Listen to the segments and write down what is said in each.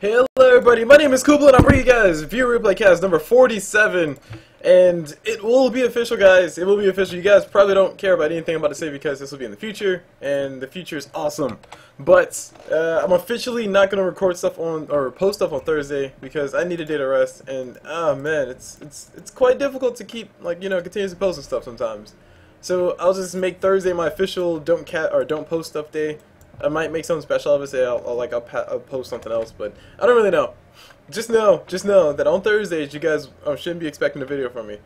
Hello everybody, my name is Culblu and I'm bringing you guys View Replay Cast number 47 and it will be official guys, it will be official. You guys probably don't care about anything I'm about to say because this will be in the future and the future is awesome. But uh, I'm officially not going to record stuff on or post stuff on Thursday because I need a day to rest and oh man, it's it's it's quite difficult to keep like, you know, continuously posting stuff sometimes. So I'll just make Thursday my official don't cat or don't post stuff day I might make something special it. I'll, I'll like I'll, I'll, post something else, but I don't really know. Just know, just know that on Thursdays you guys uh, shouldn't be expecting a video from me.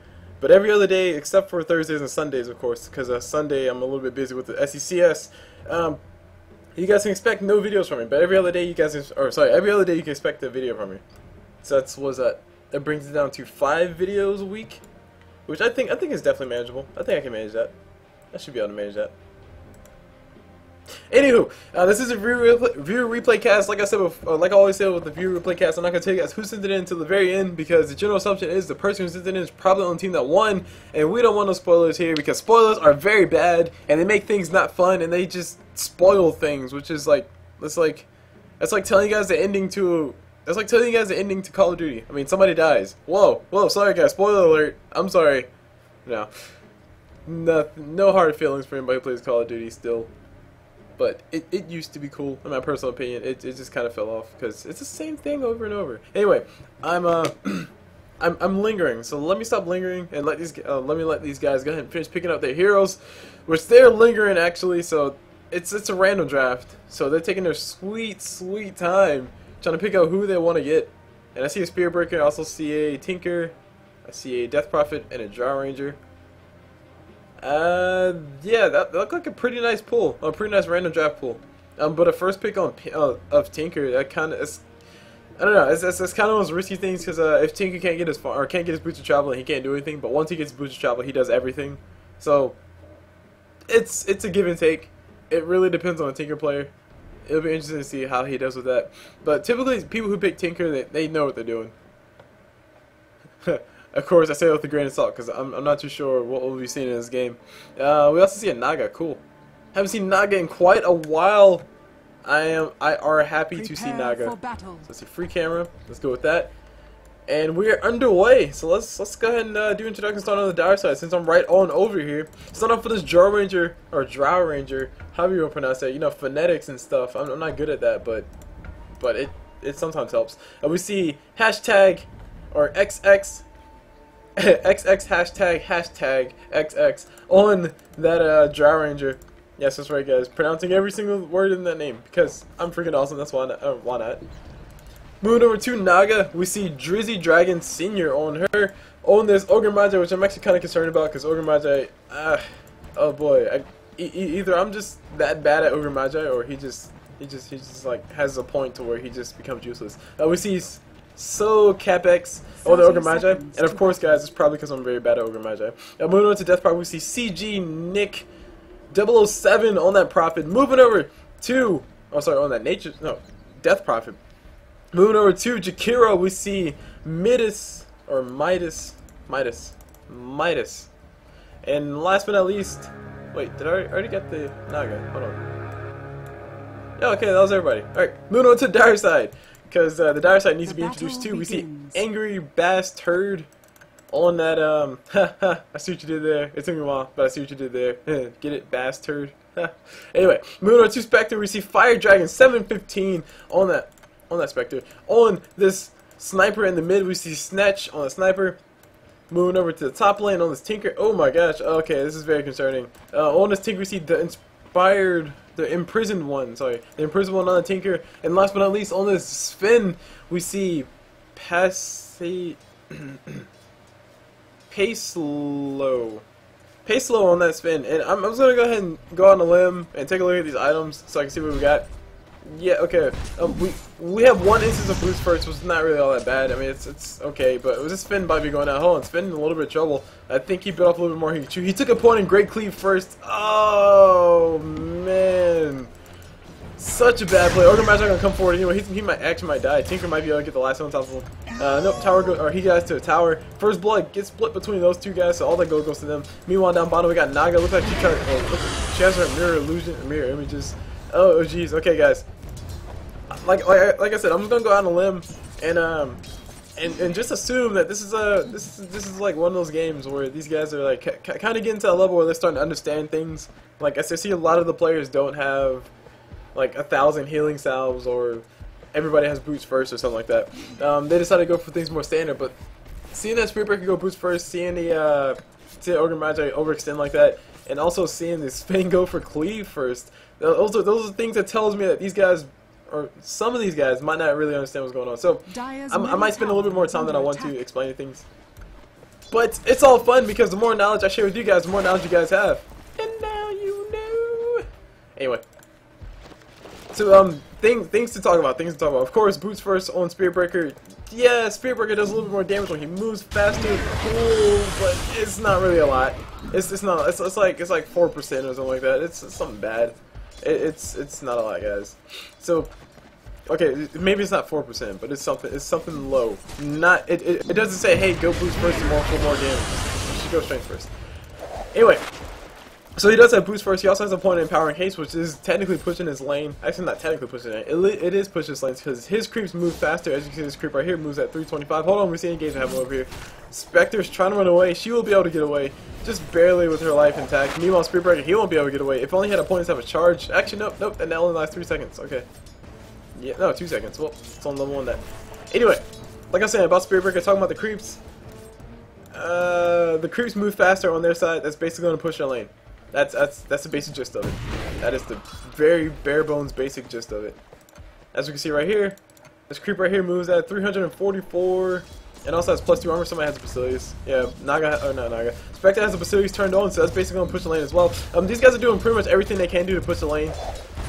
But every other day, except for Thursdays and Sundays, of course, because uh, Sunday I'm a little bit busy with the SECS. Um, you guys can expect no videos from me. But every other day you guys, or sorry, every other day you can expect a video from me. So that's was that. That brings it down to five videos a week, which I think I think is definitely manageable. I think I can manage that. I should be able to manage that. Anywho, uh, this is a viewer replay, viewer replay cast. Like I said, before, uh, like I always say with the viewer replay cast, I'm not gonna tell you guys who sent it in until the very end because the general assumption is the person who sent it in is probably on the team that won, and we don't want no spoilers here because spoilers are very bad and they make things not fun and they just spoil things, which is like it's like it's like telling you guys the ending to. It's like telling you guys the ending to Call of Duty. I mean, somebody dies. Whoa, whoa, sorry guys, spoiler alert. I'm sorry. No. No, no hard feelings for anybody who plays Call of Duty still but it, it used to be cool in my personal opinion it, it just kind of fell off because it's the same thing over and over anyway i'm uh I'm, I'm lingering so let me stop lingering and let these uh, let me let these guys go ahead and finish picking up their heroes which they're lingering actually so it's it's a random draft so they're taking their sweet sweet time trying to pick out who they want to get and I see a Spirit Breaker, I also see a tinker I see a death prophet and a drow ranger uh, yeah, that, that looked like a pretty nice pull, a pretty nice random draft pull. Um, but a first pick on uh, of Tinker, that kind of is. I don't know. It's, it's, it's kind of one of those risky things because uh, if Tinker can't get his far, or can't get his boots of travel, he can't do anything. But once he gets boots of travel, he does everything. So it's it's a give and take. It really depends on the Tinker player. It'll be interesting to see how he does with that. But typically, people who pick Tinker, they, they know what they're doing. Of course, I say it with a grain of salt because I'm, I'm not too sure what we'll be seeing in this game. Uh, we also see a Naga. Cool. Haven't seen Naga in quite a while. I am. I are happy Prepare to see Naga. So let's see free camera. Let's go with that. And we're underway. So let's let's go ahead and uh, do introduction start on the dark side since I'm right on over here. Start off for this Drow Ranger or Drow Ranger, however you want to pronounce that. You know phonetics and stuff. I'm, I'm not good at that, but but it it sometimes helps. And we see hashtag or XX XX hashtag hashtag XX on that uh, Drow Ranger. Yes, that's right, guys. Pronouncing every single word in that name because I'm freaking awesome. That's why not. Uh, why not? Moving over to Naga, we see Drizzy Dragon Senior on her on this Ogre Magi, which I'm actually kind of concerned about because Ogre Magi. Uh, oh boy, I, e either I'm just that bad at Ogre Magi or he just he just he just like has a point to where he just becomes useless. Uh, we see Socapex oh the ogre magi and of course guys it's probably because i'm very bad at ogre magi now moving on to death prophet we see cg nick 007 on that prophet. Moving over to oh sorry on that nature no death prophet moving over to jakiro we see midas or midas midas midas and last but not least wait did i already get the naga hold on yeah okay that was everybody all right moving on to the dire side because uh, the dire side needs the to be introduced too. Begins. We see angry bass turd on that. Um, I see what you did there. It took me a while, but I see what you did there. Get it, bass turd. anyway, moving on to Spectre, we see Fire Dragon 715 on that on that Spectre. On this sniper in the mid, we see Snetch on the sniper. Moving over to the top lane on this Tinker. Oh my gosh. Okay, this is very concerning. Uh, on this Tinker, we see the inspired the imprisoned one, sorry, the imprisoned one on the Tinker, and last but not least, on this Sven, we see Pace... Pacelo. Pacelo on that Sven. and I'm, I'm just gonna go ahead and go on a limb and take a look at these items so I can see what we got. Yeah, okay. Um, we we have one instance of boost first, which is not really all that bad. I mean, it's it's okay, but it was just Sven might be going out. Hold on, Sven in a little bit of trouble. I think he bit off a little bit more. He he took a point in Great Cleave first. Oh man, such a bad play. Ogre Magi gonna come forward anyway. He, he might actually might die. Tinker might be able to get the last one. top. Uh, nope, tower go or he guys to a tower. First blood gets split between those two guys, so all that gold goes to them. Meanwhile, down bottom we got Naga. Looks like she tried. Oh, look, she has her mirror illusion, mirror images. Oh, jeez. Okay, guys. Like, like, like I said, I'm gonna go out on a limb and um and, and just assume that this is a this is this is like one of those games where these guys are like kind of getting to a level where they're starting to understand things. Like I see a lot of the players don't have like a thousand healing salves or everybody has boots first or something like that. Um, they decided to go for things more standard, but seeing that Spirit Breaker go boots first, seeing the uh, see Ogre Magi overextend like that, and also seeing this Sven go for cleave first, those are, those are things that tells me that these guys or some of these guys might not really understand what's going on. So i might spend a little bit more time than I want to explaining things. But it's all fun because the more knowledge I share with you guys, the more knowledge you guys have. And now you know. Anyway. So um, things things to talk about. Things to talk about. Of course, boots first on Spirit Breaker. Yeah, Spirit Breaker does a little bit more damage when he moves faster. Cool, but it's not really a lot. It's it's not. It's, it's like it's like four percent or something like that. It's, it's something bad. It, it's it's not a lot, guys. So, okay, maybe it's not four percent, but it's something. It's something low. Not. It, it, it doesn't say, hey, go boost first and more for more damage. You should go strength first. Anyway, so he does have boost first. He also has a point in empowering haste, which is technically pushing his lane. Actually, not technically pushing it. It, it is pushing his lane because his creeps move faster. As you can see, this creep right here moves at 325. Hold on, we're see engagement happen over here. Spectre's trying to run away. She will be able to get away, just barely with her life intact. Meanwhile, Spirit Breaker, he won't be able to get away. If only he had a point to have a charge. Actually, nope, nope. And That only lasts three seconds. Okay. Yeah, no, two seconds. Well, it's on level one then. Anyway, like I said about Spirit Breaker, talking about the creeps. Uh, the creeps move faster on their side. That's basically going to push their lane. That's that's that's the basic gist of it. That is the very bare bones basic gist of it. As we can see right here, this creep right here moves at 344 and also has plus two armor. Somebody has a Basilius. Yeah, Naga. Oh no, Naga. Spectre has a Basilius turned on, so that's basically gonna push the lane as well. Um, these guys are doing pretty much everything they can do to push the lane,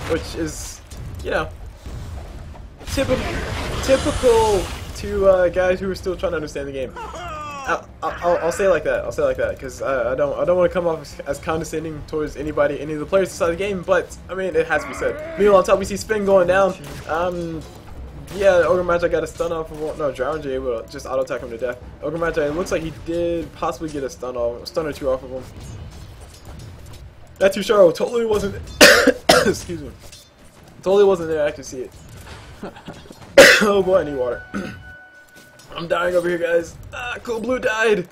which is, you know, typical, typical to uh, guys who are still trying to understand the game. I'll, I'll, I'll, say like that. I'll say like that because I, I, don't I don't want to come off as, condescending towards anybody, any of the players inside the game. But I mean, it has to be said. Meanwhile, on top we see Sven going down. Um, yeah, Ogre Magi got a stun off of one. No, Drow Ranger able to just auto attack him to death. Ogre Magi, it looks like he did possibly get a stun off, a stun or two off of him. That too sure totally wasn't. excuse me. Totally wasn't there. I could see it. oh boy, I need water. I'm dying over here, guys. Ah, Culblu died.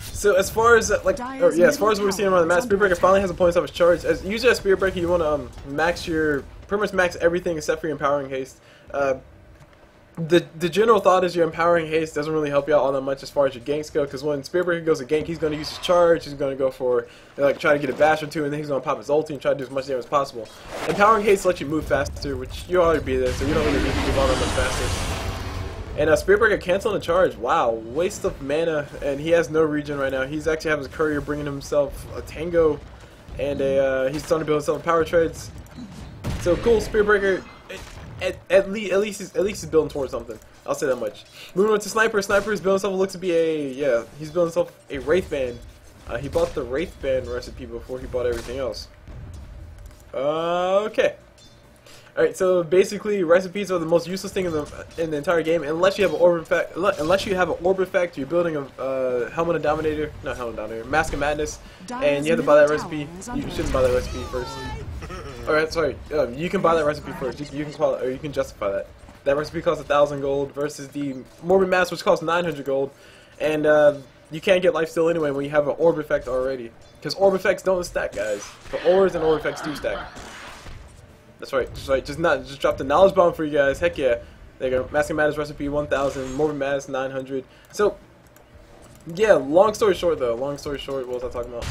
So as far as uh, like, or, yeah, as far as what we're seeing around the map, Spirit Breaker finally has a point of his charge. As usually as Spirit Breaker, you want to um, max your, pretty much max everything except for your empowering haste. Uh, the the general thought is your empowering haste doesn't really help you out all that much as far as your ganks go, because when Spirit Breaker goes to gank, he's going to use his charge, he's going to go for, like, try to get a bash or two, and then he's going to pop his ulti and try to do as much damage as possible. Empowering haste lets you move faster, which you already be there, so you don't really need to move all that much faster. And uh, Spirit Breaker canceling the charge. Wow, waste of mana, and he has no regen right now. He's actually having his courier bringing himself a Tango, and a, uh, he's starting to build himself power treads. So cool, Spirit Breaker. At, at, least, at least, he's, at least he's building towards something. I'll say that much. Moving on to Sniper. Sniper is building himself. Looks to be a yeah. He's building himself a Wraith Band. Uh, he bought the Wraith Band recipe before he bought everything else. Uh, okay. Alright, so basically recipes are the most useless thing in the in the entire game unless you have an orb effect unless you have an orb effect, you're building a uh, helmet of dominator, not helmet of dominator, mask of madness, and you have to buy that recipe. You shouldn't buy that recipe first. Alright, sorry. Um, you can buy that recipe first. You, you can call it, or you can justify that. That recipe costs a thousand gold versus the morbid mask, which costs 900 gold, and uh, you can't get life steal anyway when you have an orb effect already. Because orb effects don't stack, guys. But orbs and orb effects do stack. That's right. Just right. Just not. Just drop the knowledge bomb for you guys. Heck yeah. There you go. Masking Madness recipe 1000. Morbid Madness 900. So, yeah. Long story short, though. Long story short, what was I talking about?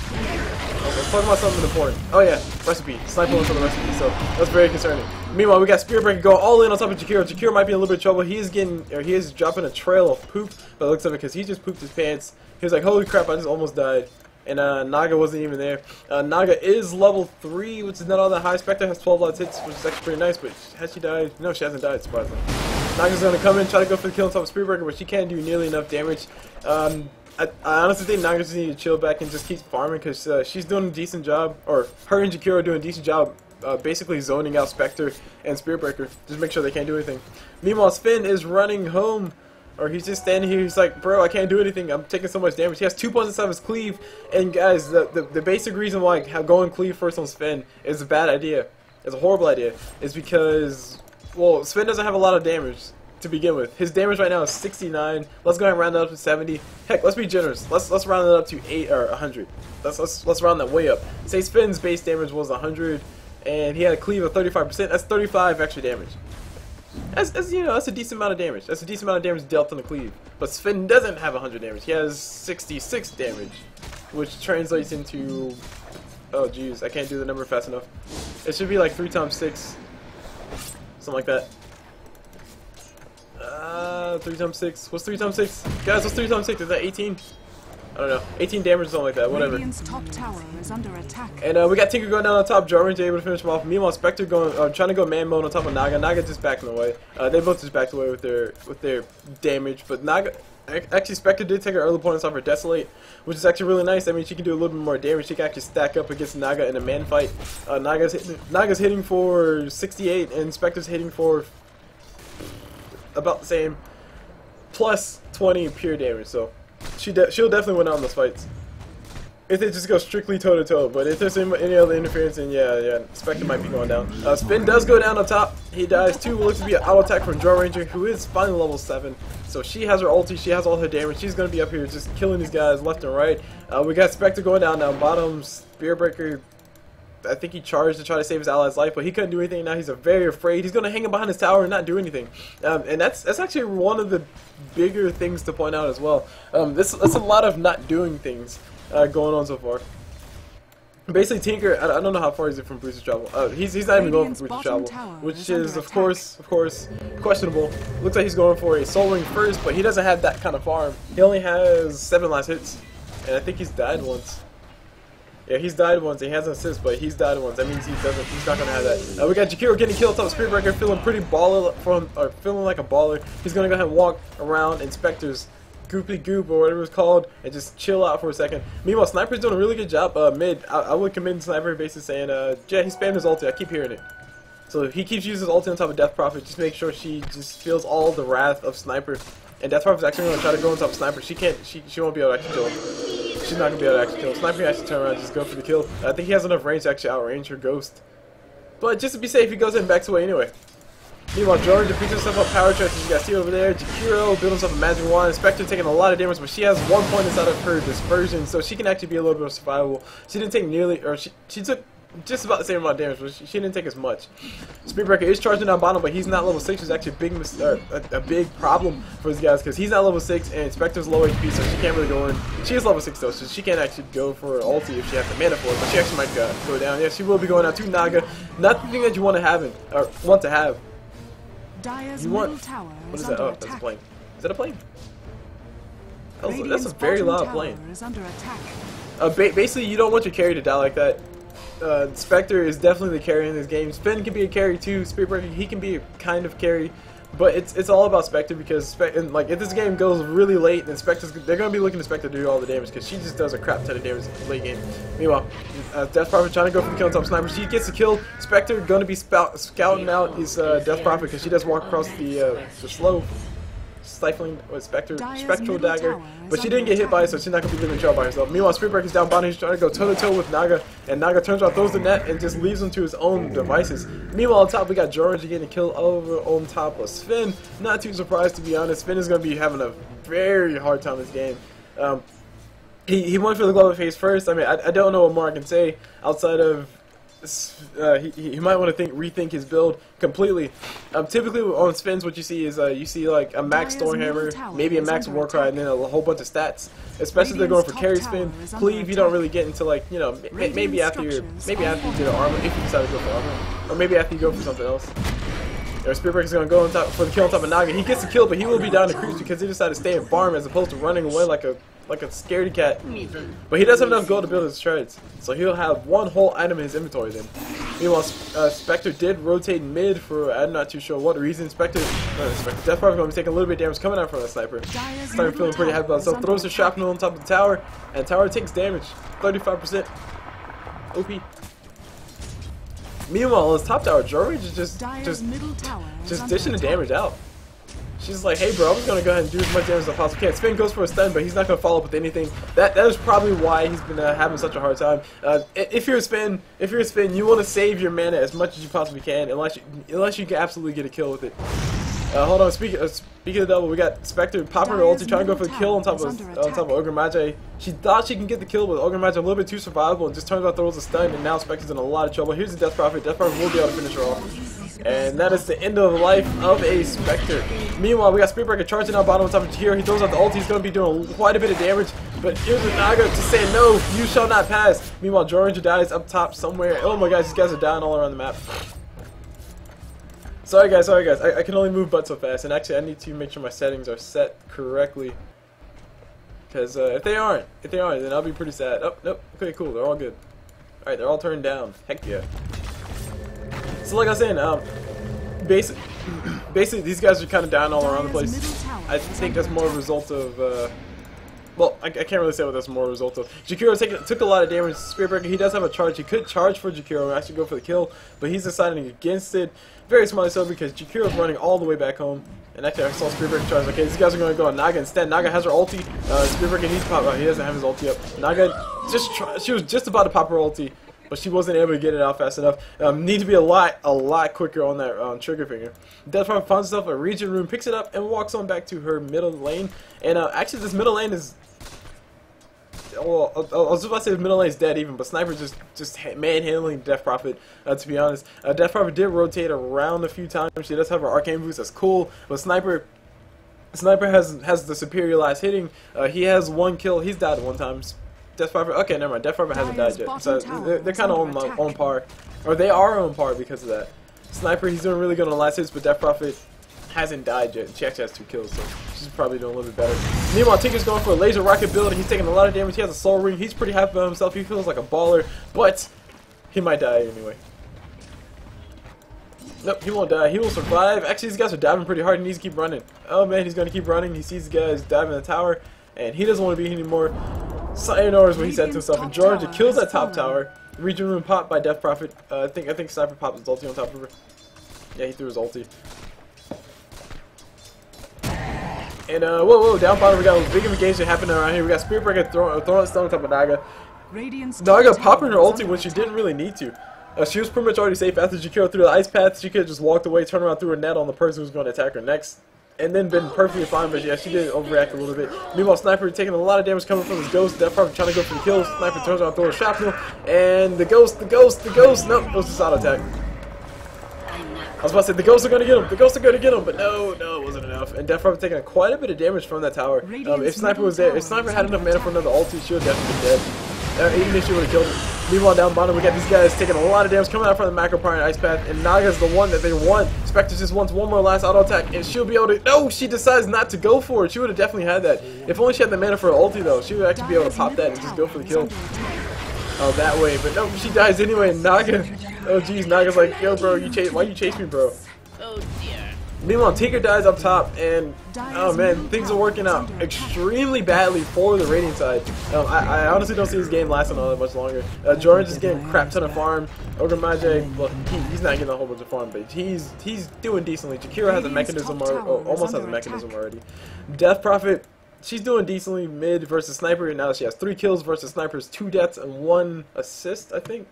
Oh, let's talk about something important. Oh yeah, recipe. Sniper on the recipe. So that's very concerning. Meanwhile, we got Spirit Breaker going all in on top of Jakiro. Jakiro might be in a little bit of trouble. He is getting, or he is dropping a trail of poop. But looks of it, because he just pooped his pants. He was like, "Holy crap! I just almost died." And uh, Naga wasn't even there. Uh, Naga is level 3, which is not all that high. Spectre has 12 lots hits, which is actually pretty nice, but has she died? No, she hasn't died, surprisingly. Naga's going to come in, try to go for the kill on top of Spirit Breaker, but she can't do nearly enough damage. Um, I, I, honestly think Naga just need to chill back and just keep farming, because uh, she's doing a decent job, or her and Jakiro are doing a decent job uh, basically zoning out Spectre and Spirit Breaker. Just make sure they can't do anything. Meanwhile, Sven is running home or he's just standing here. He's like, bro, I can't do anything. I'm taking so much damage. He has two points inside of his cleave. And guys, the, the, the basic reason why going cleave first on Sven is a bad idea. It's a horrible idea. Is because, well, Sven doesn't have a lot of damage to begin with. His damage right now is 69. Let's go ahead and round it up to 70. Heck, let's be generous. Let's let's round it up to 8 or 100. Let's let's let's round that way up. Say Sven's base damage was 100 and he had a cleave of 35%. That's 35 extra damage. That's, that's, you know, that's a decent amount of damage. That's a decent amount of damage dealt on the cleave. But Sven doesn't have 100 damage. He has 66 damage, which translates into... Oh, jeez, I can't do the number fast enough. It should be like 3 times 6. Something like that. Uh, 3 times 6. What's 3 times 6? Guys, what's 3 times 6? Is that 18? I don't know. 18 damage or something like that. Whatever. top tower is under attack. And uh, we got Tinker going down on top. Jarvan's able to finish him off. Meanwhile, Spectre going, uh, trying to go man mode on top of Naga. Naga just backing away. Uh, they both just backed away with their with their damage. But Naga, actually, Spectre did take her early points off her Desolate, which is actually really nice. I mean, she can do a little bit more damage. She can actually stack up against Naga in a man fight. Uh, Naga's hitting, Naga's hitting for 68, and Spectre's hitting for about the same, plus 20 pure damage. So she de she'll definitely win on those fights. If they just go strictly toe to toe, but if there's any other interference, then yeah, yeah, Spectre might be going down. Uh, Sven does go down on top. He dies too. Looks to be an auto attack from Drow Ranger, who is finally level seven. So she has her ulti. She has all her damage. She's gonna be up here just killing these guys left and right. Uh, we got Spectre going down now. Bottom Spirit Breaker I think he charged to try to save his ally's life, but he couldn't do anything. Now he's a very afraid. He's going to hang him behind his tower and not do anything. Um, and that's that's actually one of the bigger things to point out as well. Um, this that's a lot of not doing things uh, going on so far. Basically, Tinker, I, I don't know how far is it from Bruce's travel. Uh, he's, he's not even going for Bruce's travel, which is, of course, of course, questionable. Looks like he's going for a Soul Ring first, but he doesn't have that kind of farm. He only has seven last hits, and I think he's died once. Yeah, he's died once. He has an assist, but he's died once. That means he doesn't. He's not gonna have that. Uh, we got Jakiro getting killed top Spirit Breaker, feeling pretty baller from, or feeling like a baller. He's gonna go ahead and walk around Inspector's goopy goop or whatever it's called and just chill out for a second. Meanwhile, Sniper's doing a really good job uh, mid. I, I would commend Sniper basically saying, uh, yeah, he spammed his ulti. I keep hearing it. So he keeps using his ulti on top of Death Prophet. Just make sure she just feels all the wrath of Sniper. And Death Prophet's actually gonna try to go on top Sniper. She can't. She she won't be able to actually kill him. She's not gonna be able to actually kill him. Sniper can actually turn around and just go for the kill. I think he has enough range to actually outrange her ghost. But just to be safe, he goes in and backs away anyway. Meanwhile, Jordan defeats himself up power charge, as you guys see over there. Jakiro builds himself a magic wand. Spectre taking a lot of damage, but she has one point inside of her dispersion, so she can actually be a little bit of survivable. She didn't take nearly, or she, she took just about the same amount of damage, but she, she didn't take as much. Spirit Breaker is charging down bottom, but he's not level 6, which is actually a big, uh, a, a, big problem for these guys, because he's not level 6, and Spectre's low HP, so she can't really go in. She is level 6, though, so she can't actually go for an ulti if she has the mana for it, but she actually might uh, go down. Yeah, she will be going out to Naga. Not the thing that you want to have, in, or want to have. Dyer's you want, tower what is that? Oh, attack. that's a plane. Is that a plane? That was, that's a very loud plane. Uh, ba basically, you don't want your carry to die like that uh, Spectre is definitely the carry in this game. Sven can be a carry too. Spirit Breaker, he can be a kind of carry. But it's it's all about Spectre because Spe and, like if this game goes really late, then Spectre's they're gonna be looking to Spectre to do all the damage because she just does a crap ton of damage late game. Meanwhile, uh, Death Prophet trying to go for the kill on top sniper. She gets the kill. Spectre gonna be spout, scouting out his uh, Death Prophet because she does walk across the uh, the slow stifling with Spectre, Spectral Dagger, but she didn't get hit by it, so she's not going to be living trail by herself. Meanwhile, Spirit Breaker's down bottom, he's trying to go toe-to-toe with Naga, and Naga turns around, throws the net, and just leaves him to his own devices. Meanwhile, on top, we got George getting a kill over on top of Sven. Not too surprised, to be honest. Sven is going to be having a very hard time this game. Um, he, he went for the glove face first. I mean, I, I don't know what more I can say outside of uh, he, he might want to think rethink his build completely. Um, typically on Svens, what you see is uh, you see like a max Stormhammer, maybe a max Warcry, and then a whole bunch of stats. Especially if they're going for carry Sven. Cleave, you don't really get into like you know maybe after you maybe after you get armor if you decide to go for armor, or maybe after you go for something else. Or Spirit Breaker's gonna go on top for the kill on top of Naga. He gets the kill, but he will be down to creeps because he decided to stay and farm as opposed to running away like a like a scaredy cat. But he doesn't have enough gold to build his shreds, so he'll have one whole item in his inventory then. Meanwhile, uh, Spectre did rotate mid for I'm not too sure what reason. Spectre, uh, Spectre Death Prophet going to be taking a little bit of damage coming out from the sniper. Starting feeling pretty happy about himself. Throws a shrapnel on top of the tower, and tower takes damage, 35%. OP. Meanwhile, his top tower, George is just just just dishing the damage out. She's like, hey bro, I'm just gonna go ahead and do as much damage as I possibly can. Sven goes for a stun, but he's not gonna follow up with anything. That that is probably why he's been uh, having such a hard time. Uh, if you're a Sven, if you're a Sven, you want to save your mana as much as you possibly can, unless you, unless you can absolutely get a kill with it. Uh, hold on, speaking, uh, speaking of the double, we got Spectre popping her ulti, trying to go for the kill on top of on top of Ogre Magi. She thought she can get the kill with Ogre Magi a little bit too survivable, and just turns out throws a stun, and now Spectre's in a lot of trouble. Here's the Death Prophet. Death Prophet will be able to finish her off. And that is the end of the life of a Spectre. Meanwhile, we got Spirit Breaker charging out bottom on top of here. He throws out the ult. He's going to be doing quite a bit of damage. But here's the Naga to say, no, you shall not pass. Meanwhile, Georgia dies up top somewhere. Oh my gosh, these guys are down all around the map. Sorry guys, sorry guys. I, I, can only move but so fast, and actually I need to make sure my settings are set correctly. Because uh, if they aren't, if they aren't, then I'll be pretty sad. Oh, nope. Okay, cool. They're all good. Alright, they're all turned down. Heck yeah. So like I was saying, um, basically, basically these guys are kind of down all around the place. I think that's more a result of, uh, well, I, I, can't really say what that's more a result of. Jakiro take, took a lot of damage. Spirit Breaker, he does have a charge. He could charge for Jakiro and actually go for the kill, but he's deciding against it. Very smartly so because Jakiro's running all the way back home. And actually, I saw Spirit Breaker charge. Okay, these guys are going to go on Naga instead. Naga has her ulti. Uh, Spirit Breaker needs to pop out. He doesn't have his ulti up. Naga just try, she was just about to pop her ulti, but she wasn't able to get it out fast enough. Um, need to be a lot, a lot quicker on that um, trigger finger. Death Prophet finds herself a regen rune, picks it up, and walks on back to her middle lane. And uh, actually, this middle lane is well, I was about to say middle lane is dead even, but Sniper just just manhandling Death Prophet. Uh, to be honest, uh, Death Prophet did rotate around a few times. She does have her arcane boost, that's cool. But Sniper, Sniper has has the superior last hitting. Uh, he has one kill. He's died one time. Death Prophet. Okay, never mind. Death Prophet hasn't died yet, so they're, they're kind of on on par, or they are on par because of that. Sniper, he's doing really good on last hits, but Death Prophet hasn't died yet. She actually has two kills, so she's probably doing a little bit better. Meanwhile, Tinker's going for a laser rocket build. And he's taking a lot of damage. He has a soul ring. He's pretty happy about himself. He feels like a baller, but he might die anyway. Nope, he won't die. He will survive. Actually, these guys are diving pretty hard. He needs to keep running. Oh man, he's going to keep running. He sees the guys diving the tower, and he doesn't want to be here anymore. Sayonara is what he said to himself. And Georgia kills that top tower. Regen rune pop by Death Prophet. Uh, I think I think Sniper popped his ulti on top of her. Yeah, he threw his ulti. And uh, whoa, whoa, down bottom we got a big engagement happening around here. We got Spirit Breaker throwing, throwing stone on top of Naga. Naga popping her ulti when she didn't really need to. Uh, she was pretty much already safe after Jakiro through the ice path. She could have just walked away, turned around, threw a net on the person who's going to attack her next, and then been perfectly fine. But yeah, she did overreact a little bit. Meanwhile, Sniper taking a lot of damage coming from his ghost. Death Prophet trying to go for the kill. Sniper turns around, throws a shrapnel, and the ghost, the ghost, the ghost. Nope, it was just auto attack. I was about to say, the ghosts are going to get him, the ghosts are going to get him, but no, no, it wasn't enough. And Death taking quite a bit of damage from that tower. Um, if Sniper was there, if Sniper had enough mana for another ulti, she would definitely be dead. Uh, even if she would have killed him. Meanwhile, down bottom, we got these guys taking a lot of damage coming out from the Macro and Ice Path, and Naga's the one that they want. Spectre just wants one more last auto attack, and she'll be able to. No, she decides not to go for it. She would have definitely had that. If only she had the mana for her ulti, though, she would actually be able to pop that and just go for the kill. Oh, that way, but no, she dies anyway, and Naga. Oh, jeez, Naga's like, yo, bro, you chase. Why you chase me, bro? Oh dear. Meanwhile, Tinker dies up top, and oh man, things are working out extremely badly for the Radiant side. Um, I, I, honestly don't see this game lasting all that much longer. Uh, Jordan's just getting crap ton of farm. Ogre Magi, well, he, he's not getting a whole bunch of farm, but he's he's doing decently. Jakiro has a Mekansm, or, oh, almost has a Mekansm already. Death Prophet, she's doing decently mid versus Sniper, and now she has three kills versus Sniper's two deaths and one assist, I think.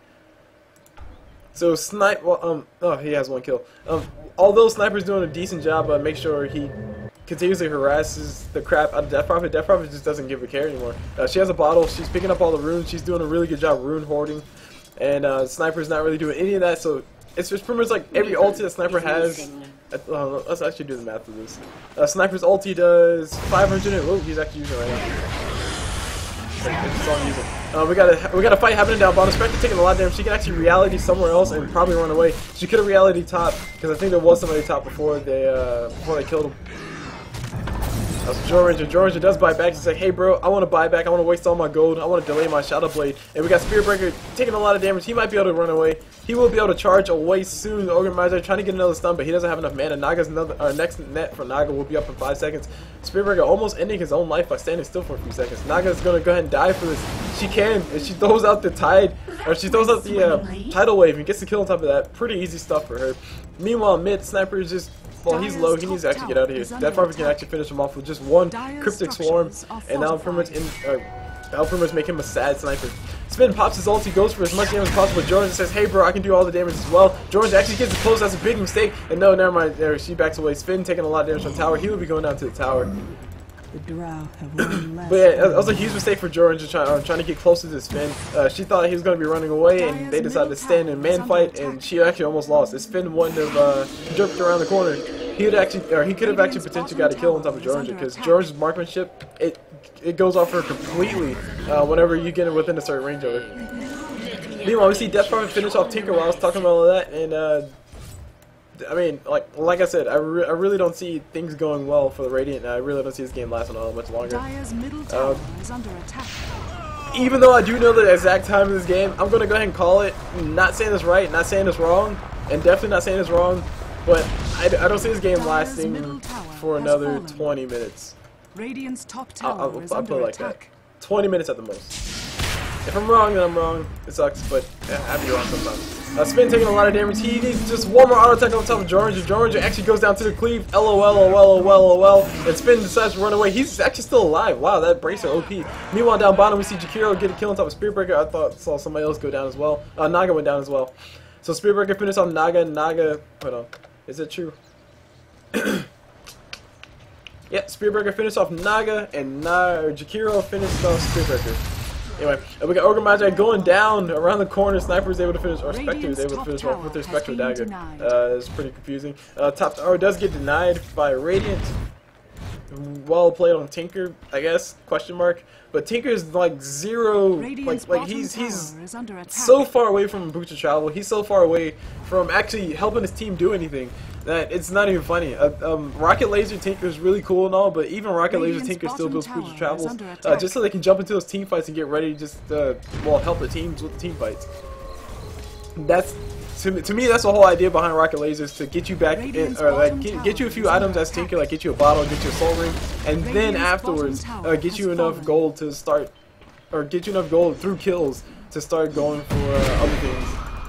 So snipe. Well, um. Oh, he has one kill. Um. Although sniper's doing a decent job, but make sure he continuously harasses the crap out of Death Prophet. Death Prophet just doesn't give a care anymore. Uh, she has a bottle. She's picking up all the runes. She's doing a really good job rune hoarding, and uh, sniper's not really doing any of that. So it's just pretty much like every ulti that sniper has. Uh, let's actually do the math of this. Uh, sniper's ulti does 500. oh, he's actually using it right now. Uh, we got a we got a fight happening down bottom. Spectre taking a lot of damage. She can actually reality somewhere else and probably run away. She could have reality top because I think there was somebody top before they uh, before they killed him. That's Georgia. Georgia does buy back. She's like, hey bro, I want to buy back. I want to waste all my gold. I want to delay my Shadow Blade. And we got Spirit Breaker taking a lot of damage. He might be able to run away. He will be able to charge away soon. Ogre Magi trying to get another stun, but he doesn't have enough mana. Naga's another, next net for Naga will be up in 5 seconds. Spirit Breaker almost ending his own life by standing still for a few seconds. Naga's going to go ahead and die for this. She can, and she throws out the tide, or she throws out the uh, tidal wave and gets the kill on top of that. Pretty easy stuff for her. Meanwhile, mid, Sniper is just well, he's low. He needs to actually get out of here. Death Prophet can actually finish him off with just one Cryptic Swarm, and now pretty much in. Uh, that'll pretty much make him a sad sniper. Sven pops his ult, he goes for as much damage as possible. George says, hey bro, I can do all the damage as well. George actually gets close, that's a big mistake. And no, never mind, there, she backs away. Sven taking a lot of damage from tower. He would be going down to the tower. The drow have but yeah, that was a huge mistake for Jordan to try, uh, trying to get closer to Sven. Uh, she thought he was going to be running away, and they decided to stand in man fight, and she actually almost lost. If Sven wouldn't have uh, jerked around the corner, he would actually, or he could have actually potentially got a kill on top of Georgia, because George's marksmanship, it it goes off her completely uh, whenever you get within a certain range of her. Meanwhile, we see Death Prophet finish off Tinker while I was talking about all that, and uh, I mean, like like I said, I, re I really don't see things going well for the Radiant, and I really don't see this game lasting all much longer. Um, even though I do know the exact time of this game, I'm going to go ahead and call it. Not saying it's right, not saying it's wrong, and definitely not saying it's wrong, but I, I don't see this game lasting for another 20 minutes. Radiant's top tower I'll, I'll, I'll put it like attack. that. 20 minutes at the most. If I'm wrong, then I'm wrong. It sucks, but yeah, I'd be wrong sometimes. Uh, Sven taking a lot of damage. He needs just one more auto attack on top of Jorge. Jorge actually goes down to the cleave. LOL, LOL, LOL, LOL. And Sven decides to run away. He's actually still alive. Wow, that bracer OP. Meanwhile, down bottom, we see Jakiro get a kill on top of Spirit Breaker. I thought saw somebody else go down as well. Uh, Naga went down as well. So Spirit Breaker finished on Naga. Naga, hold on. Is it true? Yep, Spirit Breaker finished off Naga, and Na Jakiro finished off Spirit Breaker. Anyway, we got Ogre Magi going down around the corner. Sniper is able to finish, or Spectre is able to finish off with their Spectre dagger. Uh, it's pretty confusing. Uh, top tower does get denied by Radiant. Well played on Tinker, I guess? Question mark. But Tinker's like zero, like like he's he's so far away from Boots of Travel. He's so far away from actually helping his team do anything that it's not even funny. Uh, um, Rocket Laser Tinker is really cool and all, but even Rocket Laser Tinker still builds of Travels uh, just so they can jump into those team fights and get ready to just uh, well help the teams with the team fights. That's to me, to me, that's the whole idea behind Rocket Lasers to get you back, in, or like get, get, you a few items as Tinker, like get you a bottle, get you a soul ring, and then afterwards uh, get you enough gold to start, or get you enough gold through kills to start going for uh, other things.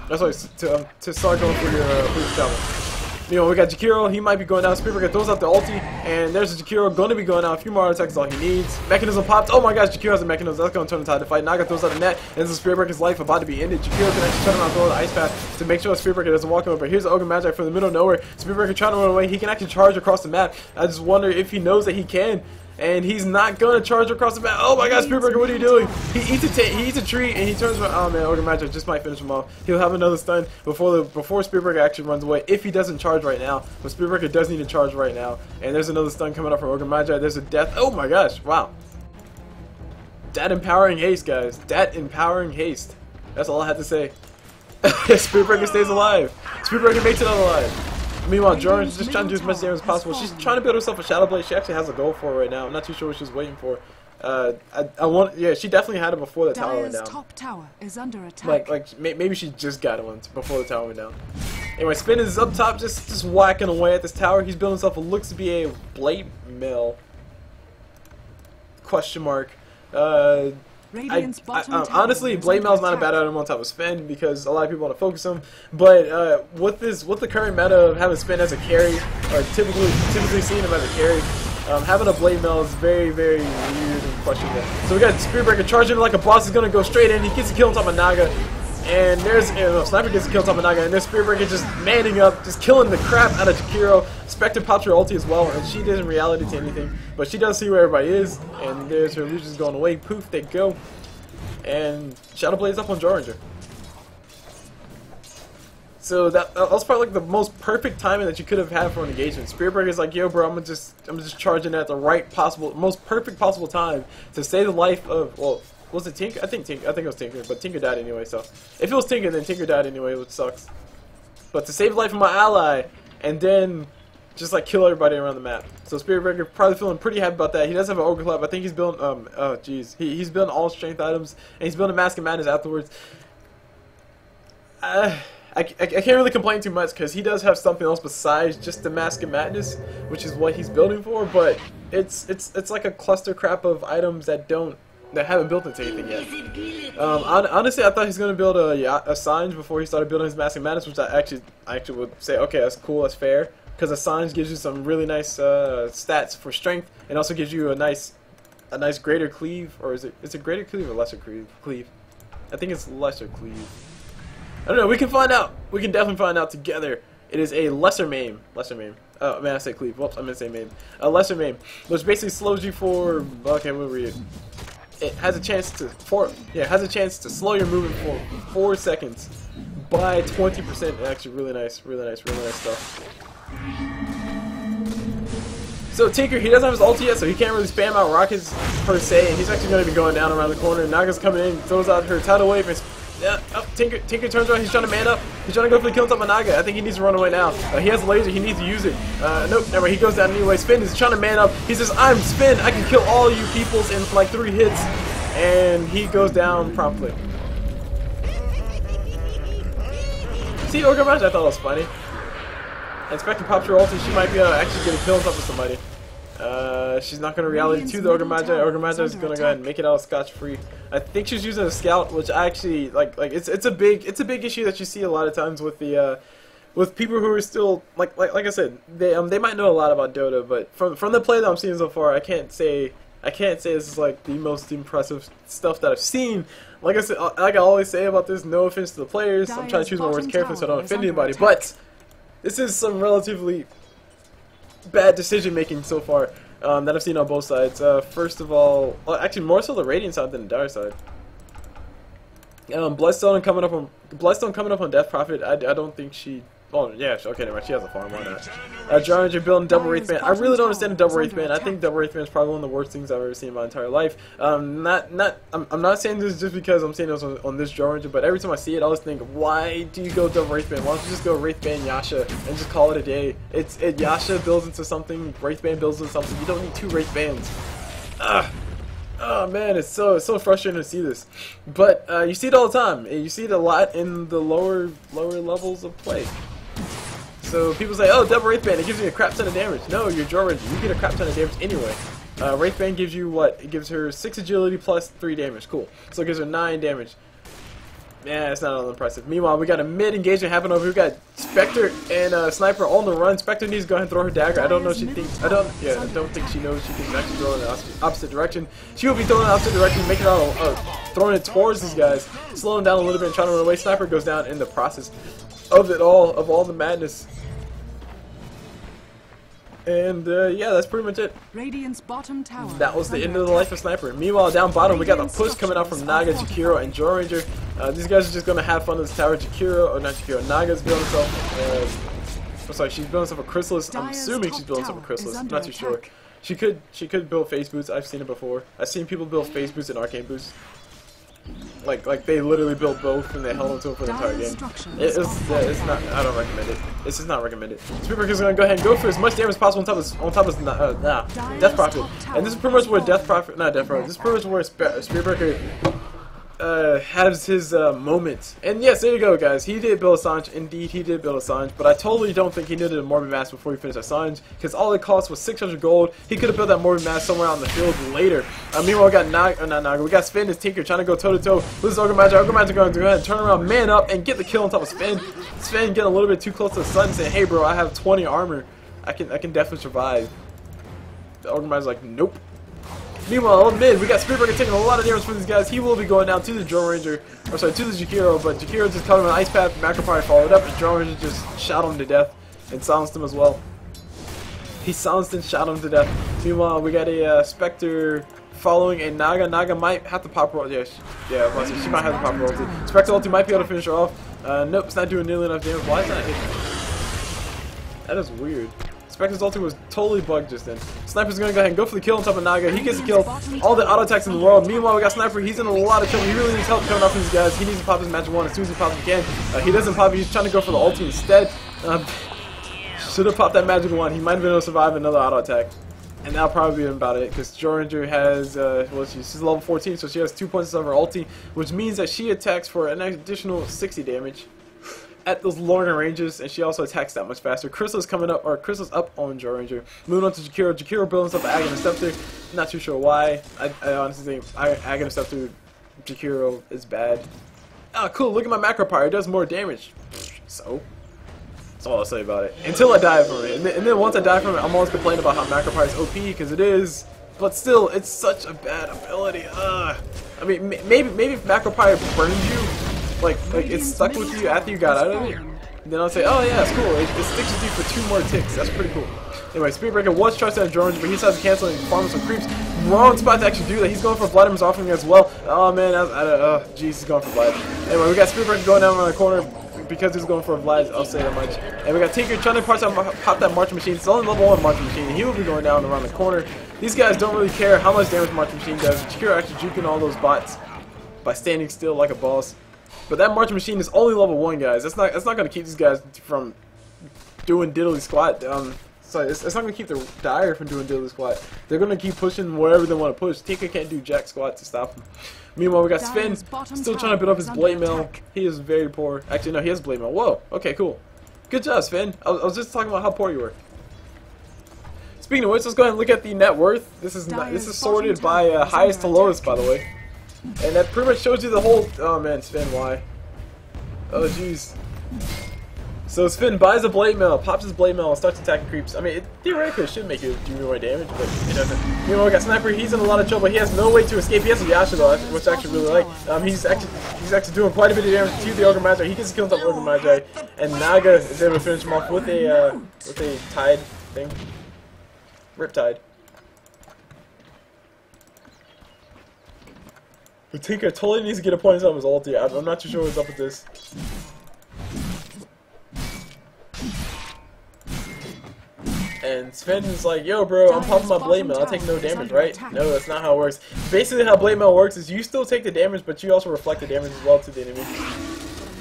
That's why to um, to start going for your uh, for your travel. You know, we got Jakiro, he might be going down. Spirit Breaker throws out the ulti, and there's a Jakiro going to be going out. A few more attacks is all he needs. Mekansm pops. Oh my gosh, Jakiro has a Mekansm. That's going to turn the tide to fight. Naga throws out the net, and this is Spirit Breaker's life about to be ended. Jakiro can actually turn around throw the ice path to make sure Spirit Breaker doesn't walk over. Here's Ogre Magi from the middle of nowhere. Spirit Breaker trying to run away. He can actually charge across the map. I just wonder if he knows that he can and he's not gonna charge across the map. Oh my God, Spirit Breaker, what are you doing? He eats a he eats a tree and he turns around. Oh man, Ogre Magi just might finish him off. He'll have another stun before the before Spirit Breaker actually runs away. If he doesn't charge right now, but Spirit Breaker does need to charge right now. And there's another stun coming up from Ogre Magi. There's a death. Oh my gosh, wow. Dat empowering haste, guys. Dat empowering haste. That's all I had to say. Spirit Breaker stays alive. Spirit Breaker makes it alive. Meanwhile, Jordan's just trying to do as much damage as possible. She's trying to build herself a Shadow Blade. She actually has a goal for it right now. I'm not too sure what she's waiting for. Uh, I, I want, yeah, she definitely had it before the tower went down. top tower is under attack. Like, like maybe she just got it once before the tower went down. Anyway, Sven is up top, just just whacking away at this tower. He's building himself what looks to be a Blade Mail. Question mark. Uh, I, I, um, honestly, Blade Mail is not a bad item on top of Sven because a lot of people want to focus him. But uh, with this, with the current meta of having Sven as a carry, or typically typically seeing him as a carry, um, having a Blade Mail is very, very weird and questionable. So we got Spirit Breaker charging like a boss is gonna go straight in. He gets a kill on top of Naga. And there's, know, Sniper gets killed kill on top of Naga, and there's Spirit Breaker just manning up, just killing the crap out of Jakiro. Spectre pops her ulti as well, and she doesn't reality to anything, but she does see where everybody is, and there's her illusions going away. Poof, they go. And Shadow Blade's up on Drow Ranger. So that, that was probably like the most perfect timing that you could have had for an engagement. Spirit Breaker's like, yo, bro, I'm just, I'm just charging at the right possible, most perfect possible time to save the life of, well, was it Tinker? I think Tinker. I think it was Tinker, but Tinker died anyway. So if it was Tinker, then Tinker died anyway, which sucks. But to save life of my ally, and then just like kill everybody around the map. So Spirit Breaker probably feeling pretty happy about that. He does have an Ogre Club. I think he's building, um, oh jeez. He, he's building all strength items, and he's building Mask of Madness afterwards. Uh, I, I, I can't really complain too much because he does have something else besides just the Mask of Madness, which is what he's building for, but it's it's it's like a cluster crap of items that don't that haven't built into anything yet. Um, honestly, I thought he was gonna build a a before he started building his of Madness, which I actually I actually would say, okay, that's cool, that's fair. because a Assange gives you some really nice uh, stats for strength, and also gives you a nice, a nice greater cleave, or is it is it greater cleave or lesser cleave? Cleave, I think it's lesser cleave. I don't know. We can find out. We can definitely find out together. It is a lesser maim. Lesser maim. Oh man, I said cleave. Whoops, I meant to say maim. A lesser maim, which basically slows you for. Okay, we'll read it. It has a chance to four. Yeah, has a chance to slow your movement for four seconds by 20%. Actually, really nice, really nice, really nice stuff. So Tinker, he doesn't have his ulti yet, so he can't really spam out rockets per se, and he's actually going to be going down around the corner. Naga's coming in, throws out her tidal wave, and yeah, oh, Tinker, Tinker turns around, he's trying to man up, he's trying to go for the kill on top of Naga. I think he needs to run away now. Uh, he has a laser, he needs to use it. Uh, nope, never, he goes down anyway. Sven is trying to man up. He says, I'm Sven, I can kill all you peoples in like three hits, and he goes down promptly. See, Ogre Magi, I thought it was funny. And Spectre pops her ulti, she might be able to actually get a kill on top of somebody. Uh, she's not going to reality to the Ogre Magi is going to go ahead and make it out scotch-free. I think she's using a scout, which actually, like, like it's it's a big it's a big issue that you see a lot of times with the uh, with people who are still like like like I said, they um they might know a lot about Dota, but from from the play that I'm seeing so far, I can't say I can't say this is like the most impressive stuff that I've seen. Like I said, uh, like I always say about this, no offense to the players. I'm trying to choose my words carefully so I don't offend anybody, but this is some relatively bad decision making so far um, that I've seen on both sides. Uh, first of all, well, actually more so the Radiant side than the Dire side. Um, Bloodstone coming up on Bloodstone coming up on Death Prophet. I, I don't think she Oh, yeah, okay, never mind. She has a farm, why not? Uh, Jarge, you're building Double Wraith Band. I really don't understand a Double Wraith Band. I think Double Wraith Band is probably one of the worst things I've ever seen in my entire life. Um, not, not, I'm, I'm not saying this just because I'm saying this on, on this Jarge, but every time I see it, I always think, why do you go Double Wraith Band? Why don't you just go Wraith Band Yasha and just call it a day? It's, it, Yasha builds into something, Wraith Band builds into something. You don't need two Wraith Bands. Ugh. Oh man, it's so it's so frustrating to see this, but uh, you see it all the time. You see it a lot in the lower lower levels of play. So people say, oh, double Wraith Band, it gives me a crap ton of damage. No, you're Drow Ranger. You get a crap ton of damage anyway. Uh, Band gives you what? It gives her 6 agility plus 3 damage. Cool. So it gives her 9 damage. Yeah, it's not all impressive. Meanwhile, we got a mid engagement happening over here. We got Spectre and uh, Sniper on the run. Spectre needs to go ahead and throw her dagger. I don't know if she thinks. I don't. Yeah, I don't think she knows she can actually throw in the opposite direction. She will be throwing in the opposite direction, making it out, uh, throwing it towards these guys, slowing down a little bit and trying to run away. Sniper goes down in the process of it all, of all the madness. And uh, yeah, that's pretty much it. Radiant's bottom tower. That was the end of the life of Sniper. Meanwhile, down bottom, we got the push coming out from Naga, Jakiro, and Drow Ranger. Uh, these guys are just gonna have fun in this tower. Jakiro, or not Jakiro, Naga's building himself. Uh, I'm sorry, she's building herself a Crystalys. I'm assuming she's building herself a Crystalys. I'm not too sure. She could, she could build phase boots. I've seen it before. I've seen people build phase boots and arcane boots. Like, like they literally built both and they held them to them for the entire game. It, it's, yeah, it's not. I don't recommend it. It's just not recommended. Spirit Breaker is gonna go ahead and go for as much damage as possible on top of on top of uh, nah, Death Prophet. And this is pretty much where Death Prophet, not Death Prophet. This is pretty much where Spirit Breaker uh, has his uh, moments. And yes, there you go, guys. He did build a Sange. Indeed, he did build a Sange. But I totally don't think he needed a Morbid Mask before he finished a Sange. Because all it cost was 600 gold. He could have built that Morbid Mask somewhere on the field later. Uh, meanwhile, we got Naga, uh, not Naga. We got Sven and Tinker trying to go toe-to-toe with this Ogre Magi. Ogre Magi going to go ahead and turn around, man up, and get the kill on top of Sven. Sven getting a little bit too close to the sun and saying, hey, bro, I have 20 armor. I can, I can definitely survive. The Ogre Magi's like, nope. Meanwhile, mid, we got Spirit Breaker taking a lot of damage from these guys. He will be going down to the Drow Ranger, or sorry, to the Jakiro, but Jakiro just caught him an Ice Path, Macropyre followed up, and Drow Ranger just shot him to death and silenced him as well. He silenced and shot him to death. Meanwhile, we got a uh, Spectre following a Naga. Naga might have to pop roll. Yeah, she, yeah, well, she might have to pop roll. Spectre ulti might be able to finish her off. Uh, nope, it's not doing nearly enough damage. Why is that? That is weird. Spectre's ulti was totally bugged just then. Sniper's gonna go ahead and go for the kill on top of Naga. He gets the kill. All the auto attacks in the world. Meanwhile, we got Sniper. He's in a lot of trouble. He really needs help coming off these guys. He needs to pop his magic wand as soon as he possibly can. Uh, he doesn't pop. He's trying to go for the ulti instead. Uh, should have popped that magic wand. He might have been able to survive another auto attack. And that'll probably be about it, because Drow Ranger has, uh, well, she's level 14, so she has 2 points of her ulti, which means that she attacks for an additional 60 damage at those longer ranges, and she also attacks that much faster. Crystalys coming up, or Crystalys up on Drow Ranger. Moving on to Jakiro. Jakiro building up Aghanim Scepter. Not too sure why. I, I honestly think Aghanim Scepter Jakiro is bad. Ah, cool. Look at my Macropyre. It does more damage. So. That's all I'll say about it. Until I die from it. And then, and then once I die from it, I'm always complaining about how Macropyre is OP, because it is. But still, it's such a bad ability. Ugh. I mean, maybe maybe if Macropyre burned you, like like it stuck with you after you got out of it, then I'll say, oh yeah, it's cool. It, it sticks with you for two more ticks. That's pretty cool. Anyway, Spirit Breaker was trying to drones, but he decides to cancel and farm some creeps. Wrong spot to actually do that. He's going for Vladimir's offering as well. Oh man, I, I, uh, jeez, he's going for Vlad. Anyway, we got Spirit Breaker going down on the corner because he's going for Vlad. I'll say that much. And we got Tinker trying to parts out, pop that March Machine. It's only level 1 March Machine. He will be going down around the corner. These guys don't really care how much damage March Machine does. Jakiro actually juking all those bots by standing still like a boss. But that March Machine is only level 1, guys. That's not, that's not going to keep these guys from doing diddly squat. Um, so it's, it's not going to keep the Dire from doing diddly squat. They're going to keep pushing wherever they want to push. Tinker can't do jack squat to stop them. Meanwhile, we got Sven still trying to build up his blade mail. He is very poor. Actually, no, he has blade mail. Whoa. Okay, cool. Good job, Sven. I was, I was just talking about how poor you were. Speaking of which, let's go ahead and look at the net worth. This is not, this is sorted by uh, highest to lowest, by the way. And that pretty much shows you the whole... Oh man, Sven, why? Oh jeez. So Sven buys a blade mail, pops his blade mail, and starts attacking creeps. I mean, it, theoretically it should make it do more damage, but it doesn't. You know, we got Sniper. He's in a lot of trouble. He has no way to escape. He has a Yasha though, which I actually really like. Um, he's actually he's actually doing quite a bit of damage to the Ogre Magi. He gets killed up Ogre Magi, and Naga is able to finish him off with a uh, with a tide thing, Riptide. But Tinker totally needs to get a point on his ulti. I'm, I'm not too sure what's up with this. And Sven is like, yo bro, I'm popping my blade mail, I take no damage, right? No, that's not how it works. Basically how blade mail works is you still take the damage, but you also reflect the damage as well to the enemy.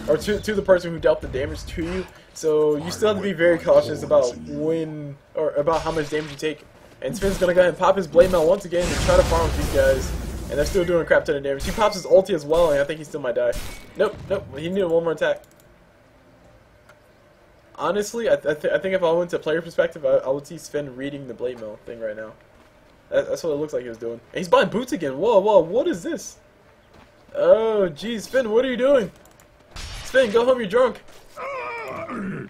Or to, to the person who dealt the damage to you. So you still have to be very cautious about when, or about how much damage you take. And Sven's gonna go ahead and pop his blade mail once again and try to farm with these guys. And they're still doing crap ton of damage. He pops his ulti as well, and I think he still might die. Nope, nope, he needed one more attack. Honestly, I, th I, think if I went to player perspective, I, I, would see Sven reading the blade mail thing right now. That, that's what it looks like he was doing. And he's buying boots again. Whoa, whoa, what is this? Oh, geez, Sven, what are you doing? Sven, go home, you're drunk. Ah!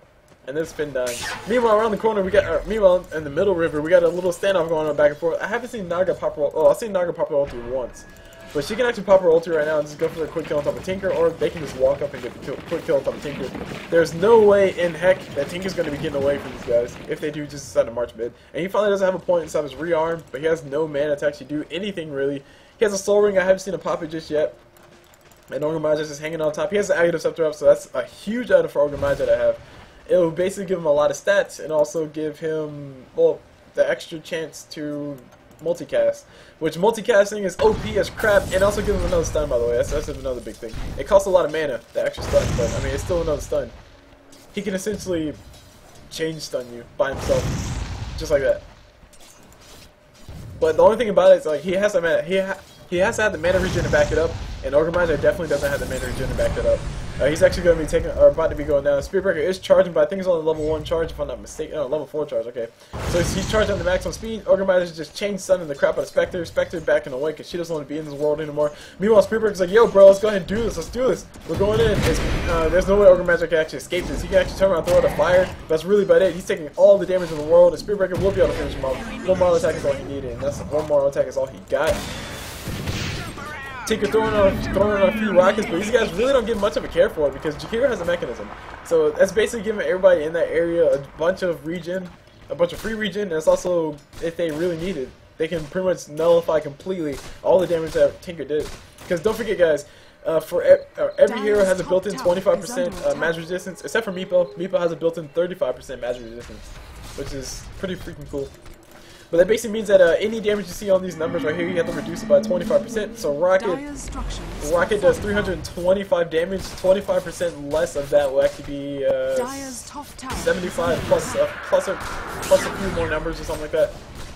And then Sven dying. Meanwhile, around the corner, we got. Uh, meanwhile, in the middle river, we got a little standoff going on back and forth. I haven't seen Naga pop her. Oh, I've seen Naga pop her ulti once. But she can actually pop her ulti right now and just go for the quick kill on top of Tinker, or they can just walk up and get the quick kill on top of Tinker. There's no way in heck that Tinker's going to be getting away from these guys if they do just decide to march mid. And he finally doesn't have a point inside his rearm, but he has no mana to actually do anything really. He has a soul ring, I haven't seen him pop it just yet. And Ogre Magi is hanging on top. He has the Agative Scepter up, so that's a huge item for Ogre Magi to have. It would basically give him a lot of stats and also give him, well, the extra chance to multicast, which multicasting is OP as crap, and also give him another stun, by the way. That's, that's another big thing. It costs a lot of mana, the extra stun, but I mean, it's still another stun. He can essentially change stun you by himself, just like that. But the only thing about it is, like, he has to mana, he, ha he has to have the mana regen to back it up, and Ogre Magi definitely doesn't have the mana regen to back it up. Uh, he's actually going to be taking, or about to be going down. Spirit Breaker is charging, but I think it's only level 1 charge, if I'm not mistaken. No, level 4 charge, okay. So he's, charging on the maximum speed. Magi just chain stunning the crap out of Spectre. Spectre backing away because she doesn't want to be in this world anymore. Meanwhile, Spirit Breaker's like, yo, bro, let's go ahead and do this. Let's do this. We're going in. Uh, there's no way Magi can actually escape this. He can actually turn around and throw out a fire. That's really about it. He's taking all the damage in the world, and Spirit Breaker will be able to finish him off. One more attack is all he needed, and that's one more attack is all he got. Tinker throwing on, throwing a few rockets, but these guys really don't get much of a care for it because Jakiro has a Mekansm. So that's basically giving everybody in that area a bunch of regen, a bunch of free regen, and it's also, if they really need it, they can pretty much nullify completely all the damage that Tinker did. Because don't forget, guys, uh, for e uh, every hero has a built-in 25% uh, magic resistance, except for Meepo. Meepo has a built-in 35% magic resistance, which is pretty freaking cool. But that basically means that uh, any damage you see on these numbers right here, you have to reduce it by 25%. So Rocket, Rocket does 325 damage. 25% less of that will actually be uh, 75 plus, uh, plus, a, plus a few more numbers or something like that.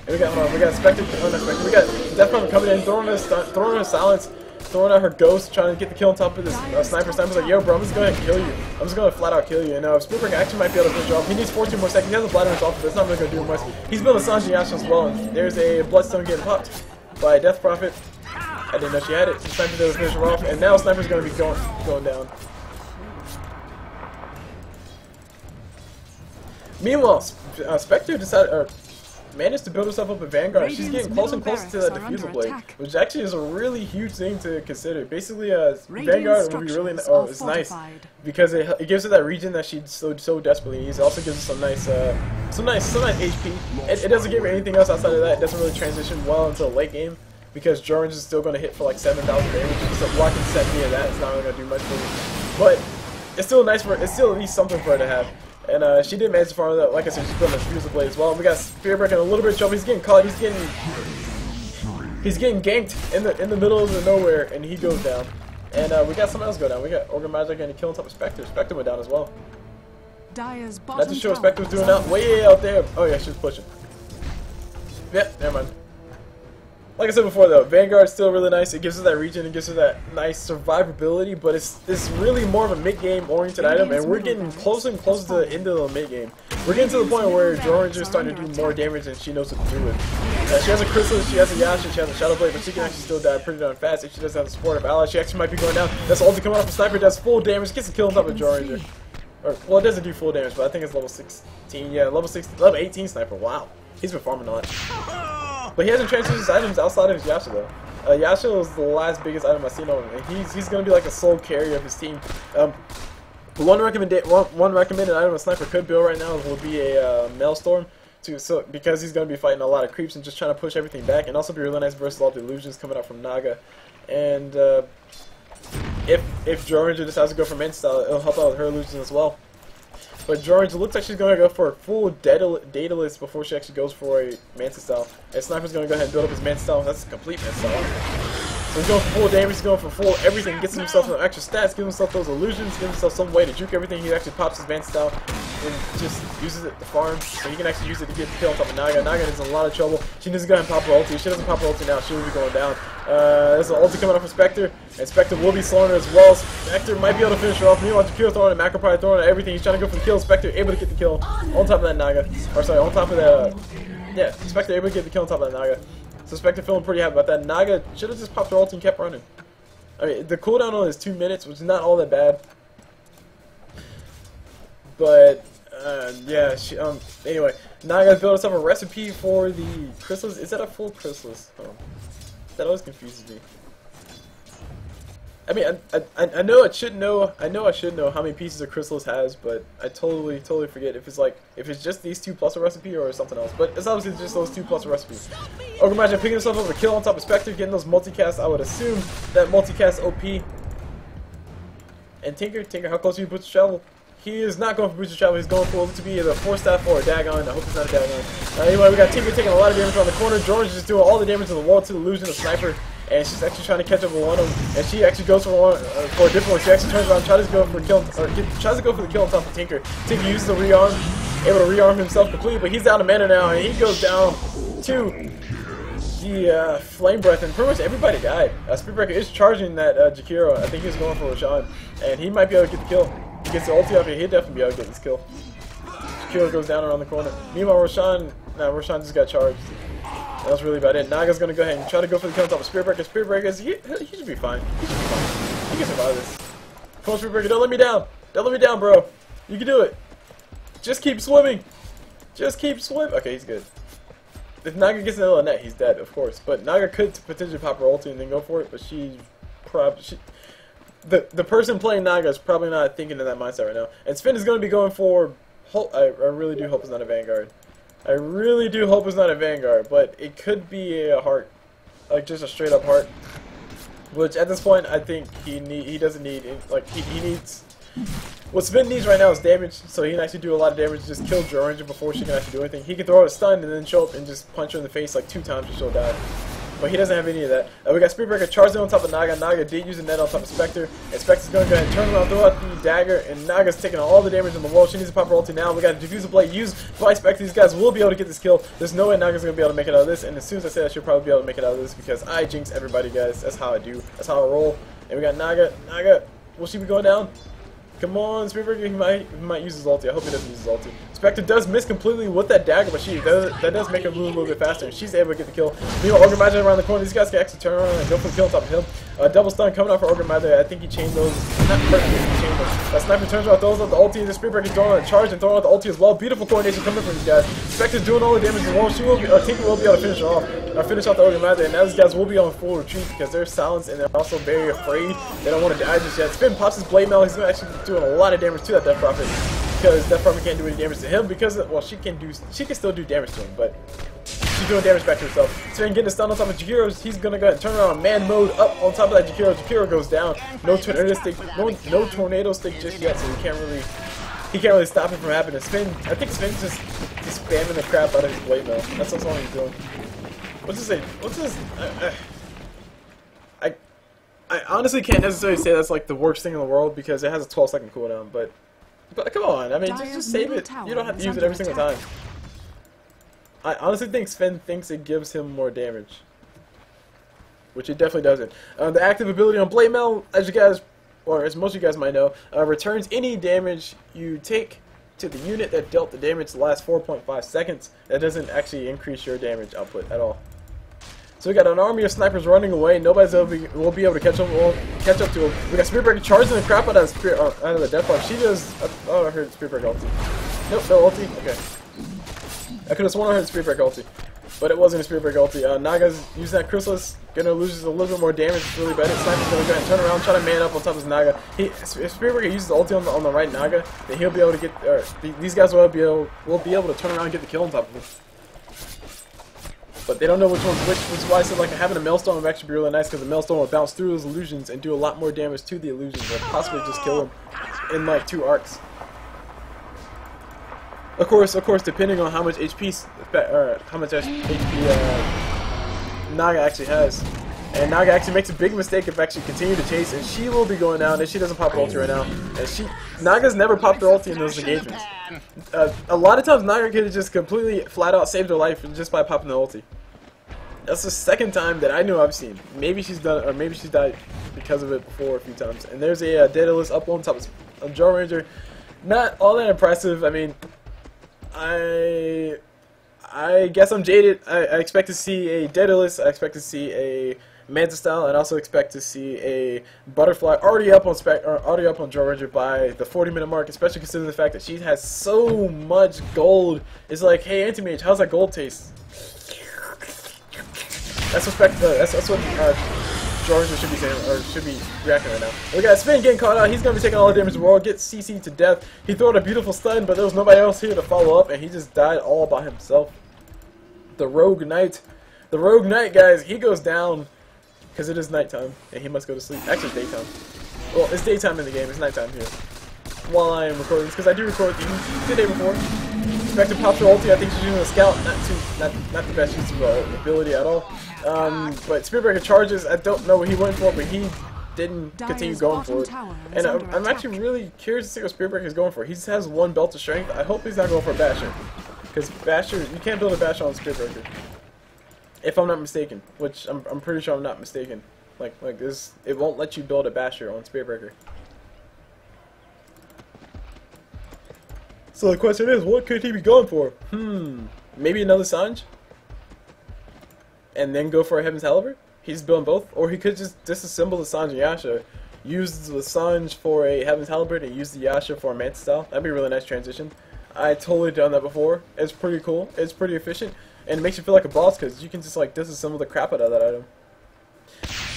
And we got, hold on, we got Spectre, oh, no, Spectre. we got Death coming in, throwing a, throwing a silence throwing out her ghost, trying to get the kill on top of this uh, sniper. Sniper's like, yo, bro, I'm just going to kill you. I'm just going to flat out kill you. And now, uh, Spielberg actually might be able to finish off. He needs 14 more seconds. He has a Vladimir off, but it's not really going to do much. He's building Sange Yasha as well. And there's a Bloodstone getting popped by Death Prophet. I didn't know she had it. So Sniper's able to finish her off. And now Sniper's going to be going, going down. Meanwhile, uh, Spectre decided, or managed to build herself up a Vanguard. Radiant's She's getting closer and closer to that diffusal blade, attack. which actually is a really huge thing to consider. Basically, uh, Vanguard would be really oh, it's nice because it, it gives her that regen that she so so desperately needs. It also gives her some nice uh, some nice some nice HP. It, it doesn't give her anything else outside of that. It doesn't really transition well into the late game because Jordan's is still going to hit for like 7,000 damage. So blocking 70 of that is not really going to do much for me. But it's still nice for it's still at least something for her to have. And uh, she did manage to farm that. Like I said, she's building a Diffusal Blade as well. We got Spirit Breaker in a little bit of trouble. He's getting caught. He's getting he's getting ganked in the in the middle of the nowhere, and he goes down. And uh, we got someone else go down. We got Ogre Magi and a kill on top of Spectre. Spectre went down as well. Dyer's Not too sure what Spectre was doing out way out there. Oh yeah, she was pushing. Yep, yeah, never mind. Like I said before, though, Vanguard's still really nice. It gives us that regen, it gives us that nice survivability, but it's it's really more of a mid-game oriented item, and we're getting closer and closer to the end of the mid-game. We're getting to the point where Jorans is starting to do more damage than she knows what to do with. Uh, she has a Crystalys, she has a Yasha, she has a Shadow Blade, but she can actually still die pretty darn fast if she doesn't have the support of allies. She actually might be going down. That's ulti coming off a Sniper, does full damage, gets a kill on top of Drow Ranger. Or, well, it doesn't do full damage, but I think it's level 16. Yeah, level 16, level 18 Sniper. Wow. He's been farming a lot. But he hasn't transferred his items outside of his Yasha though. Uh, Yasha was the last biggest item I've seen on him, and he's he's gonna be like a sole carrier of his team. Um, one recommended one, one recommended item a sniper could build right now would be a uh, Maelstrom. To, so because he's going to be fighting a lot of creeps and just trying to push everything back, and also be really nice versus all the illusions coming out from Naga. And uh, if if Joe just has to go for Manta style, it'll help out with her illusions as well. But George looks like she's going to go for a full Daedalus before she actually goes for a Manta style. And Sniper's going to go ahead and build up his Manta style. That's a complete Manta style. So he's going for full damage, he's going for full everything, gets himself some extra stats, gives himself those illusions, gives himself some way to juke everything. He actually pops his Manta style and just uses it to farm. So he can actually use it to get the kill on top of Naga. Naga is in a lot of trouble. She needs to go ahead and pop her ulti. If she doesn't pop her ulti now, she will be going down. Uh, there's an ulti coming up for Spectre, and Spectre will be slowing her as well. Spectre might be able to finish her off. Meanwhile, Jakiro throwing and Macro probably throwing everything. He's trying to go for the kill. Spectre able to get the kill on top of that Naga. Or sorry, on top of that. Uh, yeah, Spectre able to get the kill on top of that Naga. So Spectre feeling pretty happy about that. Naga should have just popped her ulti and kept running. I mean, the cooldown on is two minutes, which is not all that bad. But uh, yeah, she, um, anyway, gotta build us up a recipe for the crystalys. Is that a full crystalys? Oh, that always confuses me. I mean, I, I, I know I should know. I know I should know how many pieces a crystalys has, but I totally, totally forget if it's like if it's just these two plus a recipe or something else. But it's obviously just those two plus a recipe. Ogre Magi picking himself up a kill on top of Spectre, getting those multicasts. I would assume that multicast OP. And Tinker, Tinker, how close are you to Boots Travel? He is not going for Boots of Travel. He's going for to be either Force Staff or a Dagon. I hope it's not a Dagon. Uh, anyway, we got Tinker taking a lot of damage on the corner. George is doing all the damage to the wall to the illusion of Sniper. And she's actually trying to catch up with one of them. And she actually goes for one uh, for a different one. She actually turns around, tries to go for kill, or get, tries to go for the kill on top of Tinker. Tinker uses the rearm, able to rearm himself completely, but he's out of mana now, and he goes down to the uh, Flame Breath, and pretty much everybody died. Uh, Spirit Breaker is charging that uh, Jakiro. I think he's going for Roshan, and he might be able to get the kill he gets the ulti up here, he'll definitely be able to get this kill. Jakiro goes down around the corner. Meanwhile, Roshan, nah, Roshan just got charged. That was really about it. Naga's gonna go ahead and try to go for the on top Spirit Breaker. Spirit Breaker, he, he should be fine. He should be fine. He can survive this. Come on, Spirit Breaker, don't let me down. Don't let me down, bro. You can do it. Just keep swimming. Just keep swimming. Okay, he's good. If Naga gets another net, he's dead, of course. But Naga could potentially pop her ulti and then go for it, but she probably... She, the the person playing Naga is probably not thinking in that mindset right now. And Sven is going to be going for. I, I really do hope it's not a Vanguard. I really do hope it's not a Vanguard, but it could be a heart, like just a straight up heart. Which at this point, I think he need he doesn't need like he, he needs. What Sven needs right now is damage, so he can actually do a lot of damage. Just kill Drow Ranger before she can actually do anything. He can throw out a stun and then show up and just punch her in the face like two times and she'll die. But he doesn't have any of that. Uh, we got Spirit Breaker charging on top of Naga. Naga did use a net on top of Spectre. And Spectre's going to go ahead and turn around, throw out the dagger. And Naga's taking all the damage on the wall. She needs to pop her ulti now. We got a Diffusal Blade used by Spectre. These guys will be able to get this kill. There's no way Naga's going to be able to make it out of this. And as soon as I say I should probably be able to make it out of this because I jinx everybody, guys. That's how I do. That's how I roll. And we got Naga. Naga, will she be going down? Come on, he might, might use his ulti. I hope he doesn't use his ulti. Spectre does miss completely with that dagger, but she does, that does make her move a little bit faster, and she's able to get the kill. Meanwhile, Ogre Magi around the corner. These guys can actually turn around and go for the kill on top of him. Uh, double stun coming out for Ogre Mother. I think he chained those. Not perfectly, he chained them. Uh, Sniper turns around, throws out the ulti, and the Breaker throwing a charge and throwing out the ulti as well. Beautiful coordination coming from these guys. Spectre's doing all the damage as well. She will be, uh, Tinker will be able to finish off, uh, finish off the Ogre Mother, and now these guys will be on full retreat because they're silenced and they're also very afraid. They don't want to die just yet. Sven pops his Blade Mail. He's actually doing a lot of damage to that Death Prophet because Death Prophet can't do any damage to him because, well, she can do, she can still do damage to him, but she's doing damage back to herself. So getting a stun on top of Jakiro, he's gonna go ahead and turn around man mode up on top of that Jakiro. Jakiro goes down. No tornado stick, no, no tornado stick just yet, so he can't really he can't really stop it from happening. Sven, I think Sven's just, just spamming the crap out of his blade though. That's what's all he's doing. What's this say? What's this? Uh, uh, I honestly can't necessarily say that's like the worst thing in the world because it has a 12 second cooldown, but but come on, I mean just, just save it. You don't have to use it every single time. I honestly think Sven thinks it gives him more damage. Which it definitely doesn't. Uh, the active ability on Blade Mail, as you guys, or as most of you guys might know, uh, returns any damage you take to the unit that dealt the damage the last 4.5 seconds. That doesn't actually increase your damage output at all. So we got an army of snipers running away. Nobody's will be, will be able to catch them. We'll catch up to them. We got Spirit Breaker charging the crap out of, Spirit, uh, out of the Death Block. She does. Uh, oh, I heard Spirit Breaker ulti. Nope, no ulti. Okay. I could have sworn I heard Spirit Break ulti. But it wasn't a Spirit Break ulti. Uh, Naga's using that Crystalys, gonna lose a little bit more damage. It's really bad. Sniper's gonna go ahead and turn around, try to man up on top of Naga. He, if Spirit Breaker uses the ulti on the, on the right Naga, then he'll be able to get, or these guys will be able, will be able to turn around and get the kill on top of him. But they don't know which one's which, which is why I said like having a Maelstrom would actually be really nice because the Maelstrom will bounce through those illusions and do a lot more damage to the illusions and possibly just kill them in like two arcs. Of course, of course, depending on how much HP, or how much HP uh, Naga actually has. And Naga actually makes a big mistake if actually continue to chase, and she will be going down, and she doesn't pop her ulti right now. And she, Naga's never popped her ulti in those engagements. Uh, a lot of times Naga could have just completely, flat out saved her life just by popping the ulti. That's the second time that I know I've seen. Maybe she's done, or maybe she's died because of it before a few times. And there's a uh, Daedalus up on top of Drow Ranger. Not all that impressive. I mean, I I guess I'm jaded. I, I expect to see a Daedalus. I expect to see a Manta style, and also expect to see a butterfly already up on spec, already up on Georgia by the 40 minute mark. Especially considering the fact that she has so much gold. It's like, hey, Anti-Mage, how's that gold taste? That's what spec, uh, that's, that's what uh, should be saying, or should be reacting right now. We got Sven getting caught out. He's going to be taking all the damage in the world, get CC to death. He threw out a beautiful stun, but there was nobody else here to follow up, and he just died all by himself. The Rogue Knight. The Rogue Knight, guys, he goes down because it is nighttime, and he must go to sleep. Actually, daytime. Well, it's daytime in the game. It's nighttime here. While I am recording this, because I do record the, the day before. Expected pop her ulti. I think she's using a scout. Not too, not, not the best use of uh, ability at all. Um, but Spirit Breaker charges. I don't know what he went for, but he didn't continue going for it. And I'm, I'm, actually really curious to see what Spirit Breaker is going for. He just has one belt of strength. I hope he's not going for a Basher. Because Basher, you can't build a Basher on Spirit Breaker. If I'm not mistaken. Which I'm, I'm pretty sure I'm not mistaken. Like, like this, it won't let you build a Basher on Spirit Breaker. So the question is, what could he be going for? Hmm, maybe another Sange? And then go for a Heaven's Halberd? He's building both? Or he could just disassemble the Sange and Yasha, use the Sange for a Heaven's Halberd, and use the Yasha for a Manta style. That'd be a really nice transition. I totally done that before. It's pretty cool. It's pretty efficient. And it makes you feel like a boss because you can just like disassemble the crap out of that item.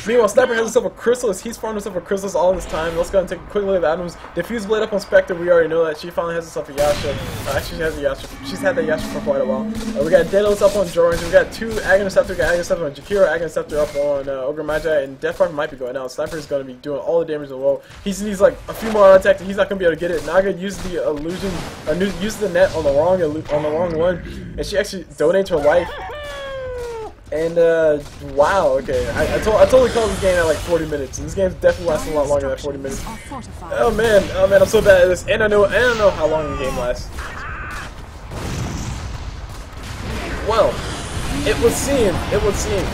Meanwhile, Sniper has himself a Crystalys. He's farmed himself a Crystalys all this time. Let's go and take a quick look at the items. Diffusal Blade up on Spectre. We already know that. She finally has herself a Yasha. Uh, actually, she has a Yasha. She's had that Yasha for quite a while. Uh, we got Daedalus up on Jorans. We got two Aghanim We got Aghanim on Jakiro. Aghanim up on uh, Ogre Magi. And Deathmark might be going out. Sniper is going to be doing all the damage in the world. He's needs like a few more attacks. And he's not going to be able to get it. Naga used the illusion, uh, used the net on the wrong on the wrong one, and she actually donates her life and, uh, wow, okay. I, I, I totally called this game at like 40 minutes, and this game's definitely lasting a lot longer than 40 minutes. Oh man, oh man, I'm so bad at this, and I know, and I know how long the game lasts. Well, it would seem, it would seem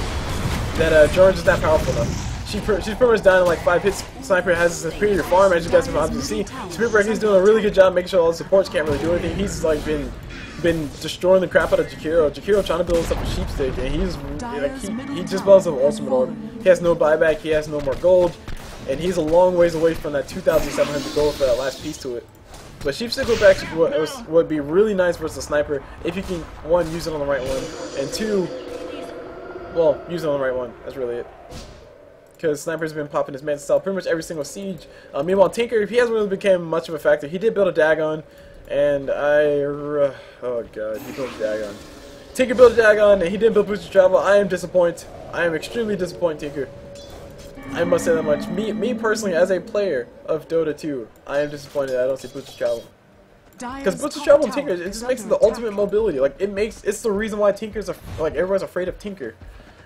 that, uh, George is not powerful enough. She she's pretty much down in like five hits. Sniper has a superior farm, as you guys have obviously Breaker, he's doing a really good job making sure all the supports can't really do anything. He's like been been destroying the crap out of Jakiro. Jakiro trying to build himself a sheep stick, and he's like he, he just builds an ultimate orb. He has no buyback. He has no more gold. And he's a long ways away from that 2,700 gold for that last piece to it. But Sheep Stickleback would, would be really nice versus a sniper if you can, one, use it on the right one, and two, well, use it on the right one. That's really it. Because Sniper's been popping his Manta style pretty much every single siege. Uh, meanwhile, Tinker, he hasn't really become much of a factor. He did build a Dagon, and I... Uh, oh god, he built a Dagon. Tinker built a Dagon, and he didn't build Boots of Travel. I am disappointed. I am extremely disappointed, Tinker. I must say that much. Me, me personally, as a player of Dota 2, I am disappointed I don't see Boots of Travel. Because Boots of Travel and Tinker, it just makes it the ultimate mobility. Like it makes, it's the reason why Tinker's like everyone's afraid of Tinker.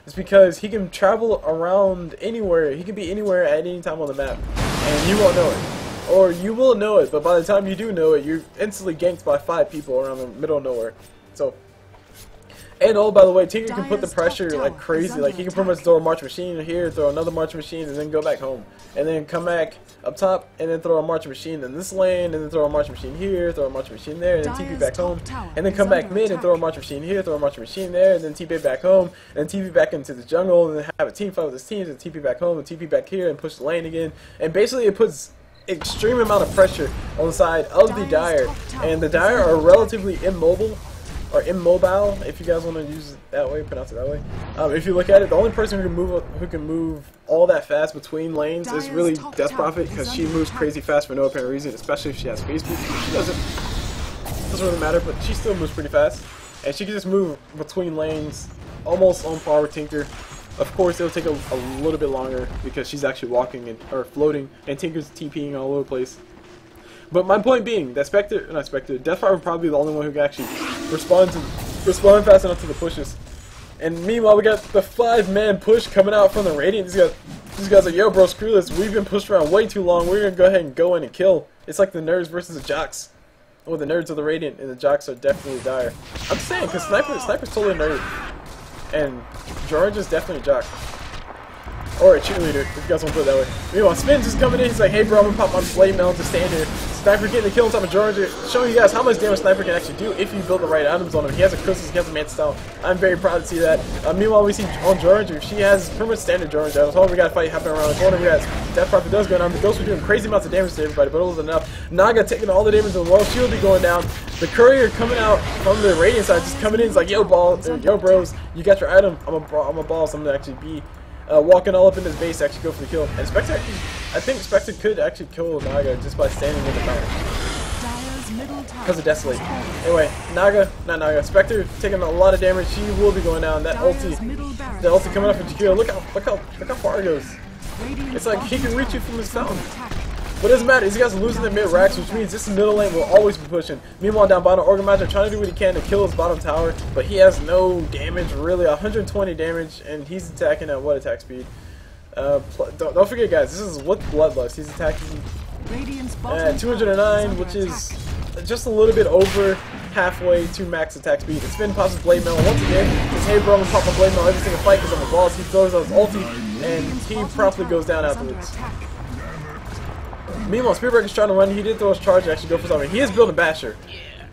It's because he can travel around anywhere. He can be anywhere at any time on the map, and you won't know it. Or you will know it, but by the time you do know it, you're instantly ganked by five people around the middle of nowhere. So and oh, by the way, Tinker can put the pressure like crazy. Like he can pretty much throw a March Machine here, throw another March Machine, and then go back home. And then come back up top, and then throw a March Machine in this lane, and then throw a March Machine here, throw a March Machine there, and then TP back home. And then come back mid and throw a March Machine here, throw a March Machine there, and then TP back home, and then TP back into the jungle, and then have a team fight with his teams, and TP back home, and TP back here, and push the lane again. And basically it puts extreme amount of pressure on the side of the Dire. And the Dire are relatively immobile or immobile, if you guys want to use it that way, pronounce it that way. Um, if you look at it, the only person who can move who can move all that fast between lanes is really Death Prophet because she moves crazy fast for no apparent reason, especially if she has phase boots. She doesn't doesn't really matter, but she still moves pretty fast, and she can just move between lanes almost on par with Tinker. Of course, it'll take a, a little bit longer because she's actually walking and or floating, and Tinker's TPing all over the place. But my point being, that Spectre, not Spectre, Deathfire probably the only one who can actually respond to, respond fast enough to the pushes. And meanwhile, we got the five-man push coming out from the Radiant. These guys, these guys are, yo, bro, screw this. We've been pushed around way too long. We're gonna go ahead and go in and kill. It's like the nerds versus the jocks. Oh, the nerds are the Radiant, and the jocks are definitely dire. I'm saying, because Sniper, Sniper's totally a nerd. And George is definitely a jock. Or a cheerleader, if you guys want to put it that way. Meanwhile, Svens is coming in, he's like, hey bro, I'm gonna pop my blade mail to stand here. Sniper getting the kill on top of Georgia, showing you guys how much damage Sniper can actually do if you build the right items on him. He has a Crystal, he has a Manta Style. I'm very proud to see that. Uh, meanwhile, we see on Georgia, she has pretty much standard Georgia. I was hoping we got a fight happening around the corner. We got Death Prophet does go down. The Ghost were doing crazy amounts of damage to everybody, but it wasn't enough. Naga taking all the damage in the world. Shield be going down. The Courier coming out from the Radiant side, just coming in. He's like, yo, ball, yo, bros, you got your item. I'm a, I'm a boss. I'm gonna actually be uh, walking all up in his base actually go for the kill. And Spectre, I think Spectre could actually kill Naga just by standing in the mountain. Because of Desolate. Anyway, Naga, not Naga, Spectre taking a lot of damage. She will be going down. That ulti, that ulti coming up from Jakiro. Look how, look how, look how far it goes. It's like he can reach you from his fountain. But it doesn't matter. These guys are losing their mid racks, which means this middle lane will always be pushing. Meanwhile, down bottom, Orgrimmar trying to do what he can to kill his bottom tower, but he has no damage, really. 120 damage, and he's attacking at what attack speed? Uh, don't, don't, forget, guys, this is with Bloodlust. He's attacking at 209, which is just a little bit over halfway to max attack speed. It's been Pops Blade Mail once again. His hey bro, I'm gonna pop my Blade Mail every single fight because I'm a boss. He throws out his ulti, and he promptly goes down afterwards. Meanwhile, Spirit Breaker's trying to run. He did throw his charge and actually go for something. He is building Basher,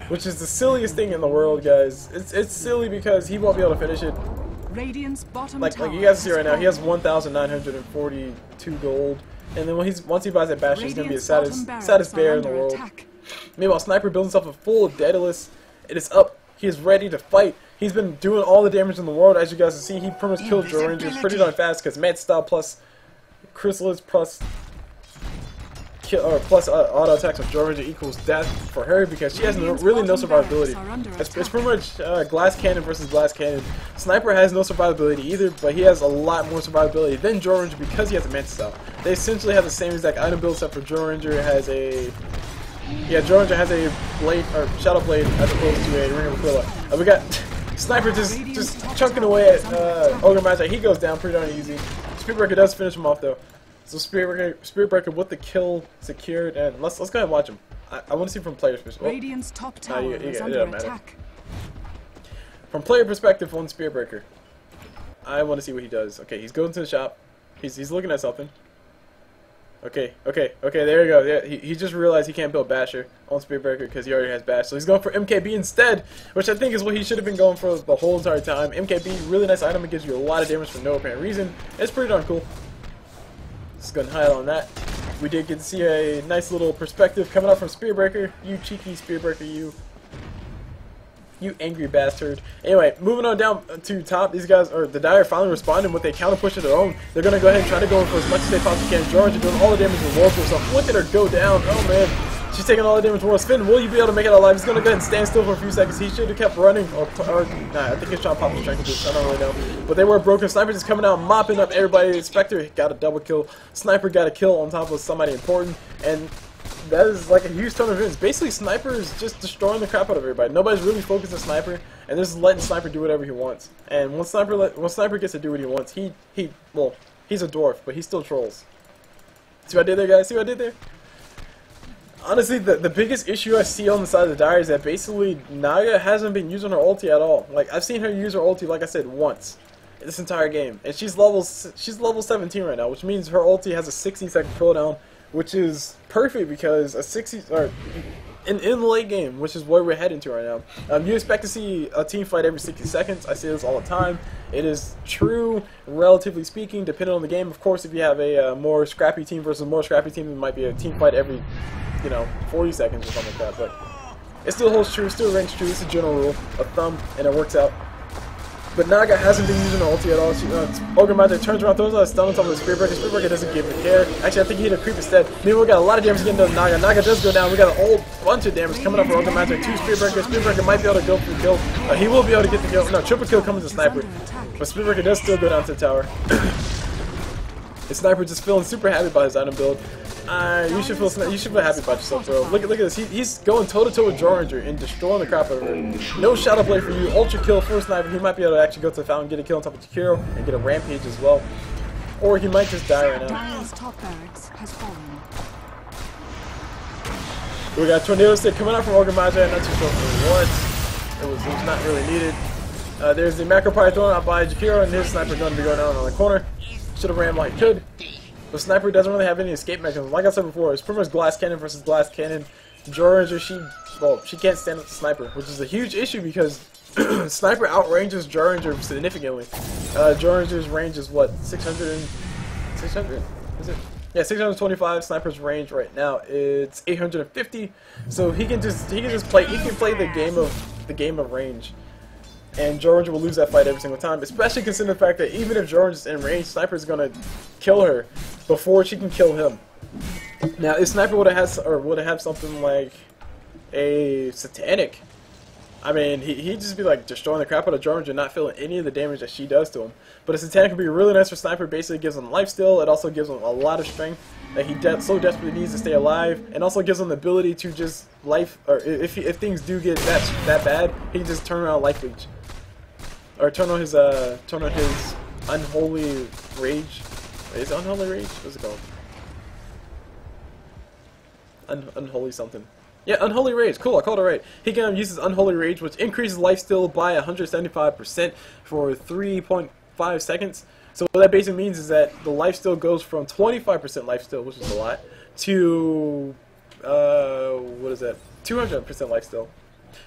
which is the silliest thing in the world, guys. It's it's silly because he won't be able to finish it. like like you guys see right now, he has 1,942 gold, and then when he's once he buys that Basher, he's gonna be the saddest saddest bear in the world. Meanwhile, Sniper builds himself a full Daedalus. It is up. He is ready to fight. He's been doing all the damage in the world, as you guys can see. He pretty much killed Drow Ranger pretty darn fast because Manta Style plus Crystalys plus kill, or plus uh, auto attacks of Georgia equals death for her because she has no, really no survivability. It's, it's pretty much uh, glass cannon versus glass cannon. Sniper has no survivability either, but he has a lot more survivability than Georgia because he has a Manta style. They essentially have the same exact item build except for Georgia has a yeah, Georgia has a blade or shadow blade as opposed to a ring of Aquila. Uh, we got Sniper just just chunking away at uh, Ogre Magi. He goes down pretty darn easy. Spirit Breaker does finish him off though. So Spirit Breaker, Breaker with the kill secured, and let's let's go ahead and watch him. I, I want to see from player's perspective. Oh. Radiant's top tower you, you, is under attack. From player perspective on Spirit Breaker, I want to see what he does. Okay, he's going to the shop. He's he's looking at something. Okay, okay, okay, there you go. Yeah, he, he just realized he can't build Basher on Breaker because he already has Bash. So he's going for MKB instead, which I think is what he should have been going for the whole entire time. MKB, really nice item. It gives you a lot of damage for no apparent reason. It's pretty darn cool. Just to highlight on that. We did get to see a nice little perspective coming up from Spirit Breaker. You cheeky Spirit Breaker, you. You angry bastard. Anyway, moving on down to top, these guys, or the Dire finally responding with a counter push of their own. They're going to go ahead and try to go in for as much as they possibly can. George doing all the damage with Warfare, so look at her go down. Oh man, she's taking all the damage with Finn, will you be able to make it alive? He's to go ahead and stand still for a few seconds. He should have kept running. Or, or nah, I think he's trying to pop the strength. I don't really know. But they were broken. Sniper just coming out, mopping up everybody. Spectre got a double kill. Sniper got a kill on top of somebody important. And that is like a huge ton of wins. Basically, Sniper is just destroying the crap out of everybody. Nobody's really focused on Sniper, and this is letting Sniper do whatever he wants. And once Sniper let, once Sniper gets to do what he wants, he he well, he's a dwarf, but he still trolls. See what I did there, guys? See what I did there? Honestly, the, the biggest issue I see on the side of the Dire is that basically Naga hasn't been using her ulti at all. Like, I've seen her use her ulti, like I said, once this entire game. And she's level she's level 17 right now, which means her ulti has a 60 second cooldown which is perfect because a 60 or in, in the late game, which is where we're heading to right now. Um, you expect to see a team fight every 60 seconds. I say this all the time. It is true, relatively speaking, depending on the game. Of course, if you have a uh, more scrappy team versus a more scrappy team, it might be a team fight every, you know, 40 seconds or something like that. But it still holds true, still rings true. It's a general rule, a thumb, and it works out. But Naga hasn't been using her ulti at all. She, uh, Ogre Magi turns around, throws out a stun on top of the Spirit Breaker. Spearbreaker doesn't give a care. Actually, I think he hit a creep instead. Meanwhile, we got a lot of damage getting to Naga. Naga does go down. We got a whole bunch of damage coming up for Ogre Magi. Two Spirit Breaker. Spearbreaker might be able to go for the kill. Uh, he will be able to get the kill. No, triple kill coming to Sniper. But Spirit Breaker does still go down to the tower. the Sniper just feeling super happy about his item build. Uh, you should feel you should feel happy about yourself, bro. Look at look at this. He, he's going toe to toe with Drow Ranger and destroying the crap out of her. No shadow play for you. Ultra kill for sniper. He might be able to actually go to the fountain, get a kill on top of Jakiro, and get a rampage as well. Or he might just die right now. We got tornado stick coming out from. I'm not too sure for what. It was, it was not really needed. Uh, there's the Macropyre out by Jakiro, and his sniper gun to be going down on the corner. Should have ran like could. The sniper doesn't really have any escape mechanisms. Like I said before, it's pretty much glass cannon versus glass cannon. Drow Ranger, she, well, she can't stand up to sniper, which is a huge issue because sniper outranges Drow Ranger significantly. Uh, range is what, 600 and, 600? Is it? Yeah, 625 sniper's range right now. It's 850, so he can just he can just play he can play the game of the game of range and George will lose that fight every single time, especially considering the fact that even if George is in range, Sniper is gonna kill her before she can kill him. Now, if Sniper would have had or would have something like a Satanic, I mean, he, he'd just be like destroying the crap out of George and not feeling any of the damage that she does to him. But a Satanic would be really nice for Sniper. Basically, gives him life steal. It also gives him a lot of strength that he de so desperately needs to stay alive, and also gives him the ability to just life, or if if things do get that that bad, he can just turn around life leech or turn on his uh turn on his unholy rage. Is it unholy rage? What's it called? Un unholy something. Yeah, Unholy Rage. Cool, I called it right. He can use his Unholy Rage, which increases life steal by 175% for 3.5 seconds. So what that basically means is that the life steal goes from 25% life steal, which is a lot, to, uh, what is that, 200% life steal.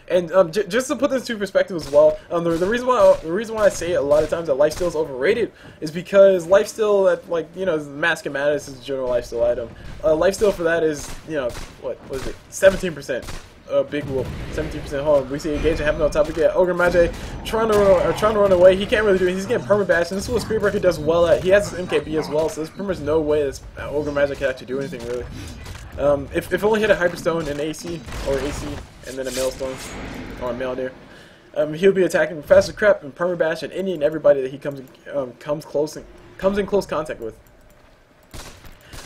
And um, just to put this into perspective as well, um, the, the, reason why the reason why I say a lot of times that lifesteal is overrated is because lifesteal, like you know, Mask of Madness is a general lifesteal item. Uh, lifesteal for that is you know what was it, 17%. Uh, Big Wolf, 17% home. We see engagement happening on top. We get Ogre Magi trying to run, or trying to run away. He can't really do it. He's getting permabash, and this is what Spirit Breaker does well at. He has his MKB as well, so there's pretty much no way that Ogre Magi can actually do anything really. Um, if, if only hit a Hyperstone and AC, or AC, and then a Maelstrom, or a Maildir, um, he'll be attacking Faster Crep and Permabash and any and everybody that he comes um, comes close in, comes in close contact with.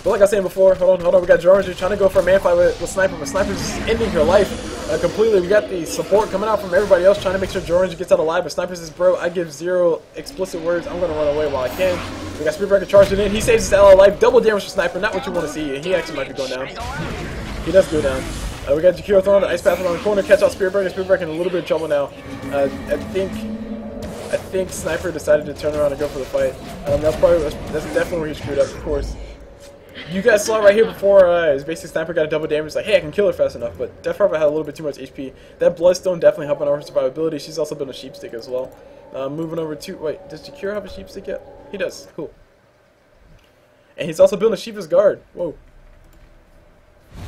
But like I was saying before, hold on, hold on, we got George trying to go for a man fight with, with Sniper, but Sniper's just ending her life uh, completely. We got the support coming out from everybody else trying to make sure George gets out alive, but Sniper says, bro, I give zero explicit words, I'm going to run away while I can. We got Spirit Breaker charging in. He saves his ally life. Double damage for Sniper. Not what you want to see. He actually might be going down. He does go down. Uh, we got Jakiro throwing the Ice Path on the corner. Catch out Spirit Breaker. Spearbreaker in a little bit of trouble now. Uh, I think I think Sniper decided to turn around and go for the fight. Um, that's probably that's definitely where he screwed up, of course. You guys saw right here before, uh, his basic sniper got a double damage. Like, hey, I can kill her fast enough. But Death Harbor had a little bit too much HP. That Bloodstone definitely helped helping her survivability. She's also been a sheepstick as well. Uh, moving over to wait, does Jakiro have a sheepstick yet? He does. Cool. And he's also building a Shiva's guard. Whoa. I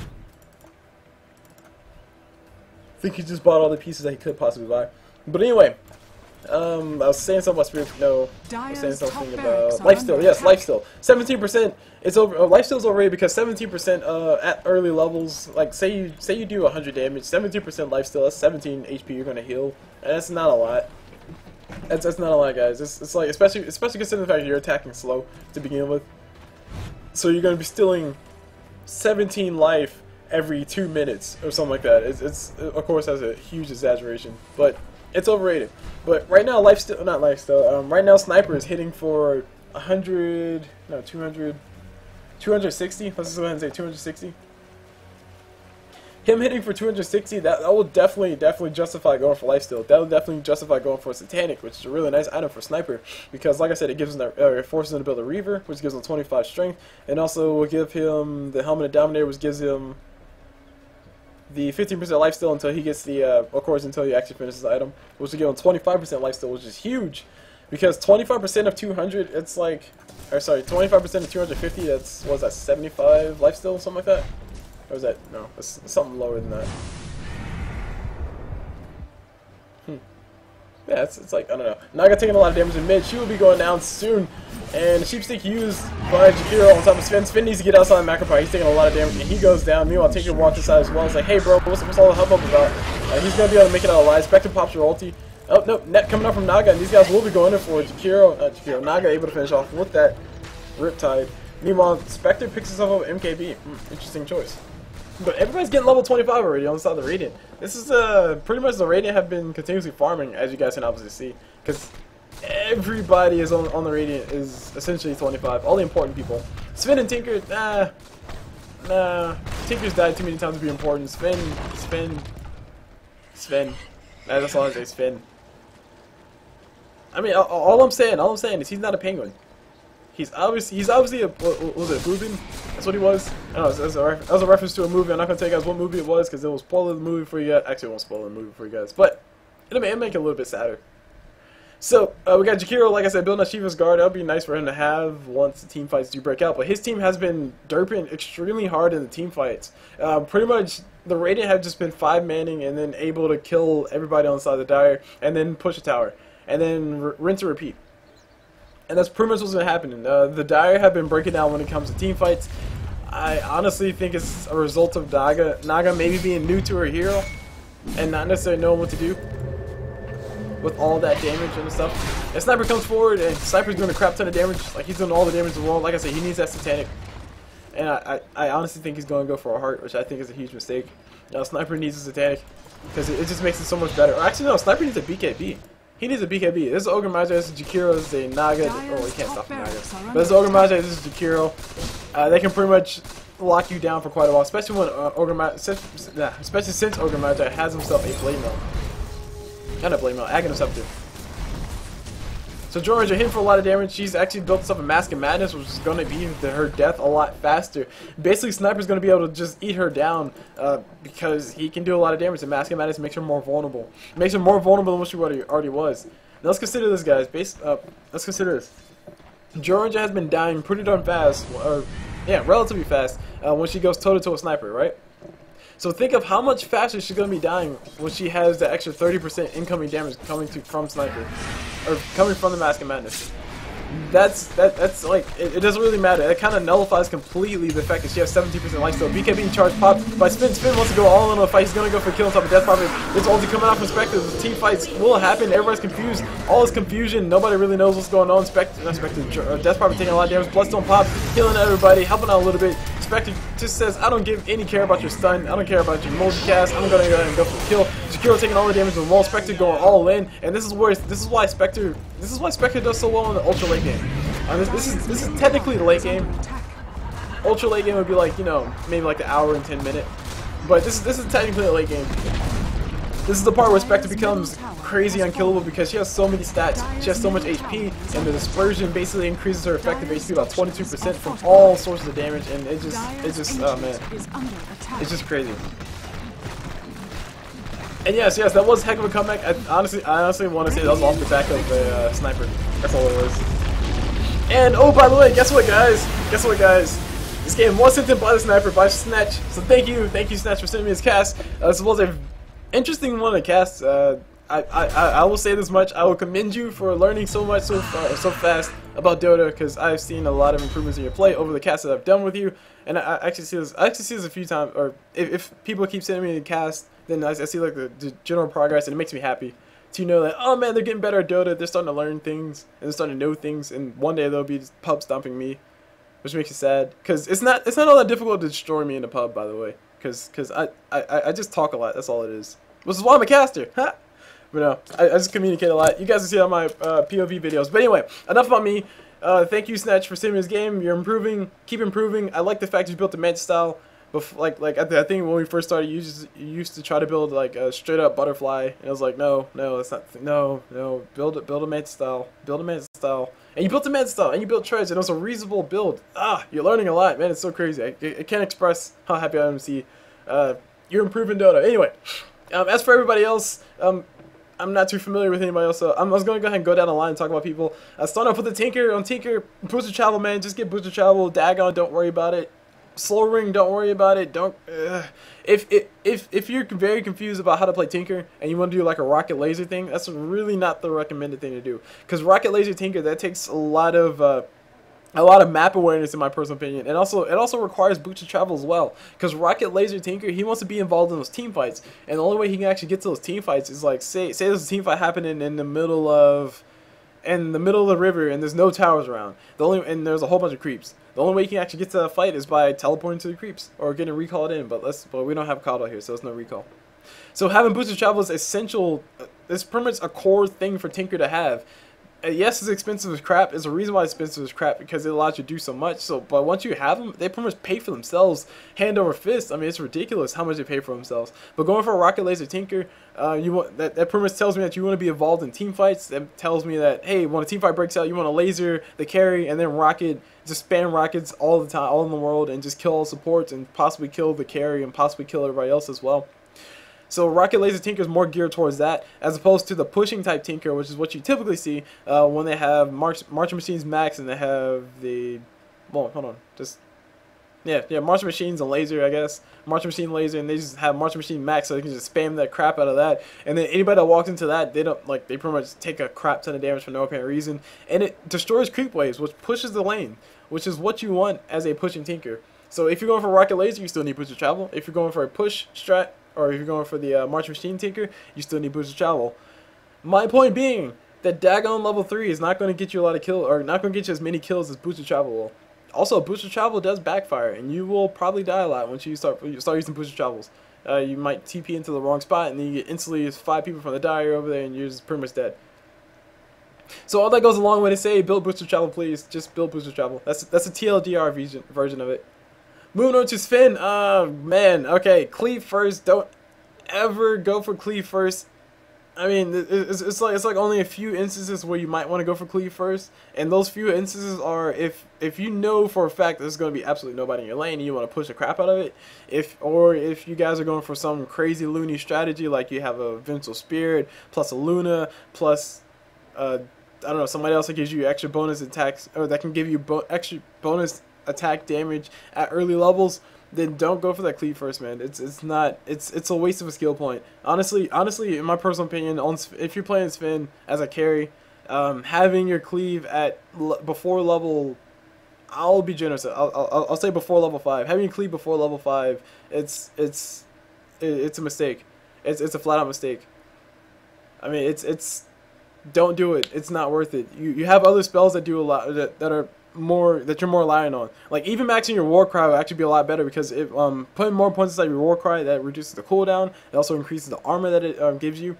think he just bought all the pieces that he could possibly buy. But anyway, um, I was saying something about Spirit. No, I was saying something about lifesteal. Yes, lifesteal. Seventeen percent. It's over. Uh, lifesteal's overrated because seventeen percent uh, at early levels. Like say you say you do hundred damage, seventeen percent lifesteal. That's seventeen HP you're gonna heal, and that's not a lot. That's that's not a lot, guys. It's, it's like especially especially considering the fact you're attacking slow to begin with. So you're gonna be stealing seventeen life every two minutes or something like that. It's, it's of course that's a huge exaggeration, but it's overrated. But right now, lifesteal, not lifesteal, um, right now Sniper is hitting for 100, no, 200, 260, let's just go ahead and say 260. Him hitting for 260, that, that will definitely, definitely justify going for lifesteal. That will definitely justify going for Satanic, which is a really nice item for Sniper, because like I said, it gives him that, uh, it forces him to build a Reaver, which gives him 25 strength, and also will give him the Helmet of Dominator, which gives him the 15% lifesteal until he gets the, uh, of course, until he actually finishes the item, which will give him 25% lifesteal, which is huge. Because 25% of 200, it's like, or sorry, 25% of 250, that's, what is that, 75 lifesteal, something like that? Or is that, no, it's something lower than that. Yeah, it's, like, I don't know. Naga taking a lot of damage in mid, she will be going down soon. And Sheepstick used by Jakiro on top of Sven. Sven needs to get outside the Macropyre. He's taking a lot of damage, and he goes down. Meanwhile, Tinker walks inside as well. It's like, hey, bro, what's, what's all the hubbub about? Uh, he's going to be able to make it out alive. Spectre pops your ulti. Oh, no, net coming up from Naga, and these guys will be going in for Jakiro. Uh, Jakiro. Naga able to finish off with that Riptide. Meanwhile, Spectre picks himself up MKB. Hmm, interesting choice. But everybody's getting level 25 already on the side of the Radiant. This is uh, pretty much the Radiant have been continuously farming, as you guys can obviously see. Because everybody is on, on the Radiant is essentially 25. All the important people. Sven and Tinker, nah. Nah. Tinker's died too many times to be important. Sven, Sven, Sven. Nah, that's all I say, Sven. I mean, all, all I'm saying, all I'm saying is he's not a penguin. He's obviously he's obviously a was it Bubin? That's what he was. I know. That was, a, was a reference to a movie. I'm not gonna tell you guys what movie it was because it will spoil the movie for you guys. Actually, it won't spoil the movie for you guys, but it'll make, it'll make it a little bit sadder. So, uh, we got Jakiro, like I said, building a Shiva's Guard. That would be nice for him to have once the team fights do break out. But his team has been derping extremely hard in the team fights. Uh, pretty much, the Radiant have just been five-manning and then able to kill everybody on the side of the Dire and then push a tower. And then rinse and repeat. And that's pretty much what's been happening. Uh, the Dire have been breaking down when it comes to team fights. I honestly think it's a result of Naga, Naga maybe being new to her hero and not necessarily knowing what to do with all that damage and stuff. And Sniper comes forward, and Sniper's doing a crap ton of damage. Like, he's doing all the damage in the world. Like I said, he needs that Satanic. And I, I, I honestly think he's going to go for a heart, which I think is a huge mistake. Now, Sniper needs a Satanic, because it, it, just makes it so much better. Or actually, no, Sniper needs a BKB. He needs a BKB. This is Ogre Magi, this is Jakiro, this is a Naga. Oh, he can't stop the Naga. But this is Ogre Magi, this is Jakiro. Uh, they can pretty much lock you down for quite a while, especially when uh, Ogre Magi, especially since Ogre Magi has himself a Blade Mail. Kind of blame on Aghanim Scepter. So Georgia hitting for a lot of damage. She's actually built herself a Mask of Madness, which is going to be her death a lot faster. Basically, Sniper's going to be able to just eat her down uh, because he can do a lot of damage. And Mask of Madness makes her more vulnerable. makes her more vulnerable than what she already, already was. Now let's consider this, guys. Base, uh, let's consider this. Georgia has been dying pretty darn fast, or yeah, relatively fast, uh, when she goes toe-to-toe -to -toe with Sniper, right? So think of how much faster she's going to be dying when she has the extra 30% incoming damage coming to from Sniper. Or coming from the Mask of Madness that's that that's like it, it doesn't really matter. It kind of nullifies completely the fact that she has 17% life. lifesteal. BKB charge pop by Sven. Sven wants to go all in on the fight. He's gonna go for kill on top of Death Prophet. It's ulti coming out from Spectre. The team fights will happen. Everybody's confused. All is confusion. Nobody really knows what's going on. Spectre, not Spectre. Uh, Death Prophet taking a lot of damage. Bloodstone pop, healing everybody, helping out a little bit. Spectre just says, I don't give any care about your stun. I don't care about your multicast. I'm gonna go ahead and go for kill. Jakiro taking all the damage with Wall. Spectre going all in, and this is where this is why Spectre this is why Spectre does so well in the ultra late game. Uh, this, this, is this is technically the late game. Ultra late game would be like you know maybe like an hour and ten minute, but this is this is technically a late game. This is the part where Spectre becomes crazy unkillable because she has so many stats. She has so much HP, and the dispersion basically increases her effective HP about 22% from all sources of damage, and it just, it just, oh man, it's just crazy. And yes, yes, that was a heck of a comeback. I honestly, I honestly want to say that was off the back of a uh, sniper. That's all it was. And oh, by the way, guess what, guys? Guess what, guys? This game was sent in by the sniper by Snetch. So thank you, thank you, Snetch, for sending me this cast. Uh, this was a interesting one to cast. Uh, I, I, I will say this much. I will commend you for learning so much so far, so fast about Dota because I've seen a lot of improvements in your play over the cast that I've done with you, and I, I actually see this. I actually see this a few times. Or if, if people keep sending me the cast, then I, I see like the, the, general progress, and it makes me happy to know that oh man, they're getting better at Dota. They're starting to learn things and they're starting to know things, and one day they'll be pub stomping me, which makes me sad because it's not it's not all that difficult to destroy me in a pub, by the way, because because I, I I just talk a lot. That's all it is. Which is why I'm a caster. But no, I, I, just communicate a lot. You guys can see on my uh, POV videos. But anyway, enough about me. Uh, thank you, Snetch, for saving this game. You're improving. Keep improving. I like the fact you built the Manta style. Before, like, like I, I, think when we first started, you, you used to try to build like a straight up butterfly, and I was like, no, no, that's not, no, no, build it, build a Manta style, build a Manta style, and you built a Manta style, and you built treads, and it was a reasonable build. Ah, you're learning a lot, man. It's so crazy. I, I can't express how happy I am to see. Uh, you're improving Dota. Anyway, um, as for everybody else, um, I'm not too familiar with anybody else, so I'm, I was going to go ahead and go down the line and talk about people. Uh, starting off with the Tinker. On Tinker, Boots of Travel, man, just get Boots of Travel. Dagon, don't worry about it. Soul Ring, don't worry about it. Don't. Uh, if, if if you're very confused about how to play Tinker and you want to do like a Rocket Laser thing, that's really not the recommended thing to do. Because Rocket Laser Tinker, that takes a lot of uh, a lot of map awareness in my personal opinion and also it also requires boots of travel as well because rocket laser tinker he wants to be involved in those team fights and the only way he can actually get to those team fights is like say say there's a team fight happening in the middle of in the middle of the river and there's no towers around. The only and there's a whole bunch of creeps. The only way you can actually get to that fight is by teleporting to the creeps or getting recalled in but let's but we don't have KotL here so there's no recall. So having boots of travel is essential it's pretty much a core thing for tinker to have yes, it's expensive as crap. It's a reason why it's expensive as crap because it allows you to do so much. So, but once you have them, they pretty much pay for themselves, hand over fist. I mean, it's ridiculous how much they pay for themselves. But going for a Rocket Laser Tinker, uh, you want that, that pretty much tells me that you want to be involved in team fights. That tells me that hey, when a team fight breaks out, you want to laser the carry and then rocket, just spam rockets all the time, all in the world, and just kill all supports and possibly kill the carry and possibly kill everybody else as well. So Rocket Laser Tinker is more geared towards that, as opposed to the pushing type Tinker, which is what you typically see uh, when they have March March Machines Max and they have the, well, hold on, just yeah, yeah, March Machines and Laser, I guess. March Machine Laser, and they just have March Machine Max, so they can just spam that crap out of that. And then anybody that walks into that, they don't like they pretty much take a crap ton of damage for no apparent reason, and it destroys creep waves, which pushes the lane, which is what you want as a pushing tinker. So if you're going for Rocket Laser, you still need boots of travel. If you're going for a push strat, or if you're going for the uh, March Machine Tinker, you still need Boots of Travel. My point being that Dagon level 3 is not going to get you a lot of kills, or not going to get you as many kills as Boots of Travel will. Also, Boots of Travel does backfire, and you will probably die a lot once you start you start using Boots of Travels. Uh, you might TP into the wrong spot, and then you get instantly five people from the dire over there, and you're just pretty much dead. So all that goes a long way to say, build Boots of Travel, please. Just build Boots of Travel. That's that's a TLDR version version of it. Moving on to Sven. Uh, man, okay, cleave first. Don't ever go for cleave first. I mean, it's, it's like it's like only a few instances where you might want to go for cleave first, and those few instances are if if you know for a fact there's going to be absolutely nobody in your lane and you want to push the crap out of it, if or if you guys are going for some crazy loony strategy like you have a Vengeful Spirit plus a Luna plus uh, I don't know somebody else that gives you extra bonus attacks or that can give you bo extra bonus attack damage at early levels, then don't go for that cleave first, man. It's it's not it's it's a waste of a skill point. Honestly, honestly, in my personal opinion, on if you're playing Sven as a carry, um, having your cleave at before level, I'll be generous. I'll, I'll, I'll say before level five. Having your cleave before level five, it's it's it's a mistake. It's it's a flat out mistake. I mean, it's it's don't do it. It's not worth it. You you have other spells that do a lot that that are more that you're more relying on. Like even maxing your war cry will actually be a lot better because if um putting more points inside your war cry that reduces the cooldown. It also increases the armor that it um, gives you,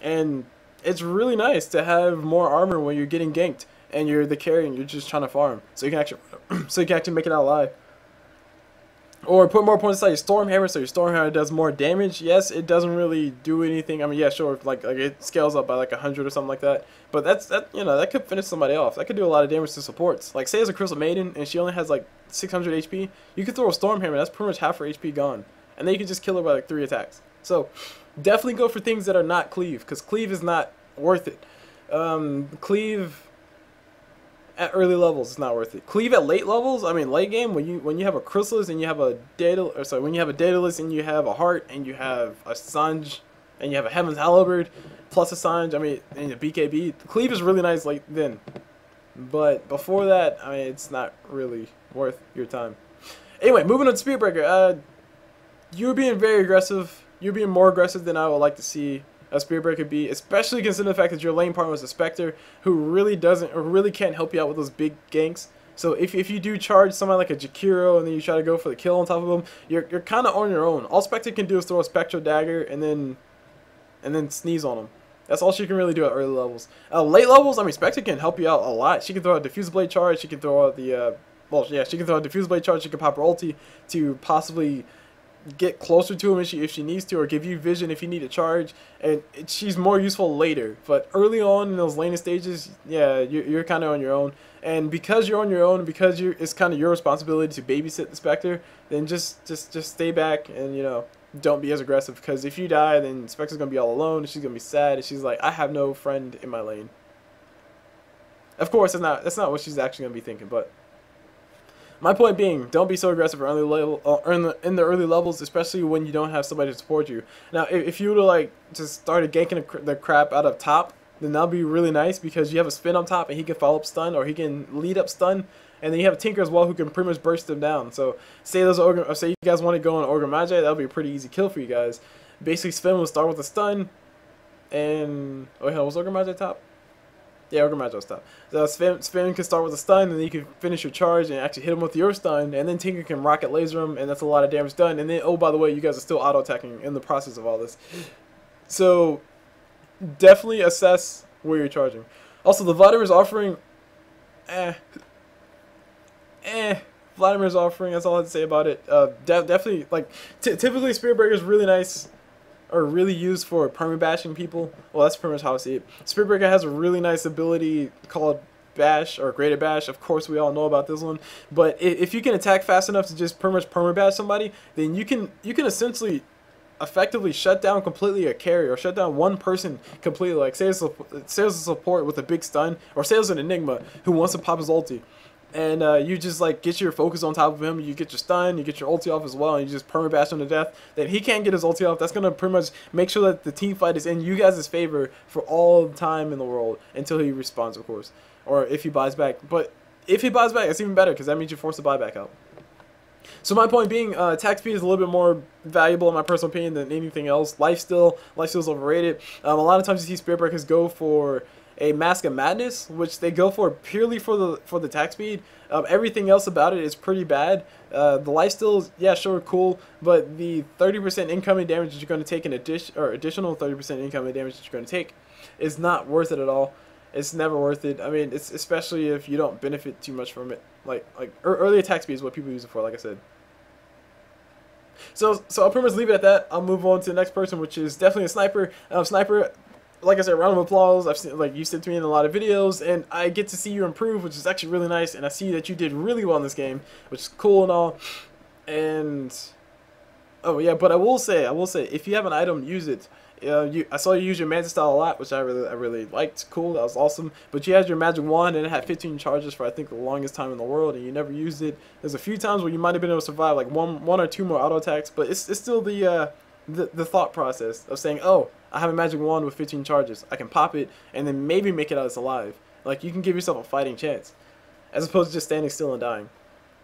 and it's really nice to have more armor when you're getting ganked and you're the carry and you're just trying to farm. So you can actually so you can actually make it out alive. Or put more points inside your storm hammer so your storm hammer does more damage. Yes it doesn't really do anything. I mean yeah sure like, like it scales up by like 100 or something like that. But that's that you know that could finish somebody off. That could do a lot of damage to supports. Like say as a crystal maiden and she only has like 600 hp you could throw a storm hammer that's pretty much half her hp gone. And then you can just kill her by like three attacks. So definitely go for things that are not cleave because cleave is not worth it. Um, cleave at early levels it's not worth it. Cleave at late levels, I mean late game when you when you have a Crystalys and you have a data or sorry, when you have a Daedalus and you have a heart and you have a Sange and you have a Heaven's Halberd plus a Sange, I mean and a BKB, Cleave is really nice like then. But before that, I mean it's not really worth your time. Anyway, moving on to Spiritbreaker. Uh you're being very aggressive. You're being more aggressive than I would like to see a Spirit Breaker be, especially considering the fact that your lane partner was a Spectre who really doesn't or really can't help you out with those big ganks. So if, if you do charge someone like a Jakiro and then you try to go for the kill on top of them, you're, you're kind of on your own. All Spectre can do is throw a Spectral Dagger and then and then sneeze on them. That's all she can really do at early levels. Uh, late levels, I mean, Spectre can help you out a lot. She can throw a Diffusal Blade charge. She can throw out the, uh, well, yeah, she can throw a Diffusal Blade charge. She can pop her ulti to possibly get closer to him if she if she needs to, or give you vision if you need to charge. And it, she's more useful later. But early on in those later stages, yeah, you're, you're kind of on your own. And because you're on your own, because you're it's kind of your responsibility to babysit the Spectre, then just just just stay back and you know don't be as aggressive. Because if you die, then Spectre's gonna be all alone. And she's gonna be sad. And she's like, I have no friend in my lane. Of course, that's not that's not what she's actually gonna be thinking, but. My point being, don't be so aggressive early level, uh, in, the, early levels, especially when you don't have somebody to support you. Now, if, if you were to like just started ganking the crap out of top, then that'll be really nice because you have a Sven on top and he can follow up stun or he can lead up stun, and then you have a Tinker as well who can pretty much burst them down. So say those Organ, say you guys want to go on Ogre Magi, that'll be a pretty easy kill for you guys. Basically, Sven will start with a stun, and oh hell, was Ogre Magi top? Yeah, Ogre Magi stop. So Sven, Sven can start with a stun, and then you can finish your charge and actually hit him with your stun, and then Tinker can rocket laser him, and that's a lot of damage done. And then, oh, by the way, you guys are still auto-attacking in the process of all this. So, definitely assess where you're charging. Also, the Vladimir's offering, eh, eh, Vladimir's offering, that's all I have to say about it. Uh, de definitely, like, typically Spirit Breaker is really nice are really used for perma bashing people. Well, that's pretty much how I see it. Spirit Breaker has a really nice ability called bash or greater bash. Of course, we all know about this one. But if you can attack fast enough to just pretty much perma bash somebody, then you can you can essentially effectively shut down completely a carry or shut down one person completely. Like say it's a, support with a big stun or say it's an Enigma who wants to pop his ulti and uh, you just like get your focus on top of him. You get your stun, you get your ulti off as well, and you just perma bash him to death. Then he can't get his ulti off. That's gonna pretty much make sure that the team fight is in you guys' favor for all time in the world until he responds, of course, or if he buys back. But if he buys back, it's even better because that means you're forced to buy back out. So my point being, uh, attack speed is a little bit more valuable in my personal opinion than anything else. Life steal, life steal is overrated. Um, a lot of times you see Spirit Breakers go for a Mask of Madness, which they go for purely for the for the attack speed. Um, everything else about it is pretty bad. Uh, the lifesteal, yeah, sure, cool, but the 30% incoming damage that you're going to take an addition, or additional 30% incoming damage that you're going to take, is not worth it at all. It's never worth it. I mean, it's especially if you don't benefit too much from it. Like like early attack speed is what people use it for. Like I said. So, so I'll pretty much leave it at that. I'll move on to the next person, which is definitely a sniper. Um, sniper, like I said, round of applause. I've seen like you sent to me in a lot of videos, and I get to see you improve, which is actually really nice. And I see that you did really well in this game, which is cool and all. And oh yeah, but I will say, I will say, if you have an item, use it. Uh, you, I saw you use your magic style a lot, which I really, I really liked. Cool, that was awesome. But you had your magic wand, and it had 15 charges for I think the longest time in the world, and you never used it. There's a few times where you might have been able to survive like one, one or two more auto attacks, but it's, it's still the, uh, the, the thought process of saying, oh, I have a magic wand with 15 charges. I can pop it and then maybe make it out as alive. Like, you can give yourself a fighting chance. As opposed to just standing still and dying.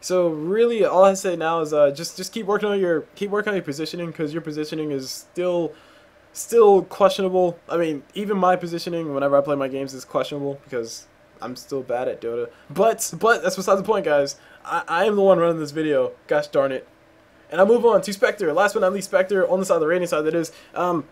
So really, all I say now is uh, just just keep working on your keep working on your positioning because your positioning is still still questionable. I mean, even my positioning whenever I play my games is questionable because I'm still bad at Dota. But but that's beside the point, guys. I, I am the one running this video. Gosh darn it. And I'll move on to Spectre. Last but not least, Spectre on the side of the Radiant side. That is, um,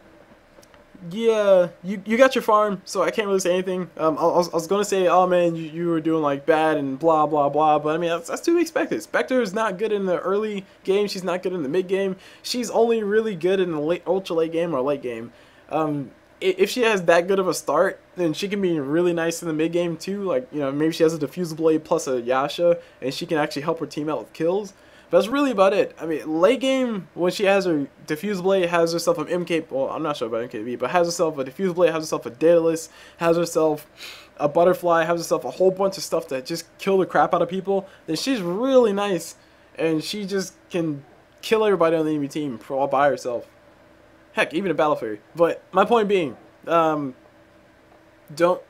yeah, you, you got your farm, so I can't really say anything. Um, I, I, was, I was gonna say, oh man, you, you were doing like bad and blah blah blah, but I mean that's, that's to be expected. Spectre is not good in the early game. She's not good in the mid game. She's only really good in the late ultra late game or late game. Um, if she has that good of a start, then she can be really nice in the mid game too. Like you know maybe she has a diffusal blade plus a Yasha, and she can actually help her team out with kills. That's really about it. I mean, late game, when she has her Diffusal Blade, has herself an MK, well, I'm not sure about MKB, but has herself a Diffusal Blade, has herself a Daedalus, has herself a Butterfly, has herself a whole bunch of stuff that just kill the crap out of people, then she's really nice. And she just can kill everybody on the enemy team all by herself. Heck, even a Battle Fury. But my point being, um, don't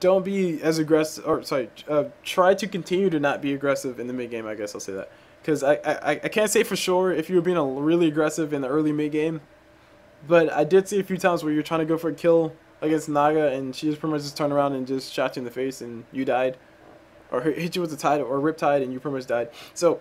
don't be as aggressive, or sorry, uh, try to continue to not be aggressive in the mid game. I guess I'll say that because I, I I can't say for sure if you were being really aggressive in the early mid game, but I did see a few times where you're trying to go for a kill against Naga and she just pretty much just turned around and just shot you in the face and you died, or hit you with a tide or rip tide and you pretty much died. So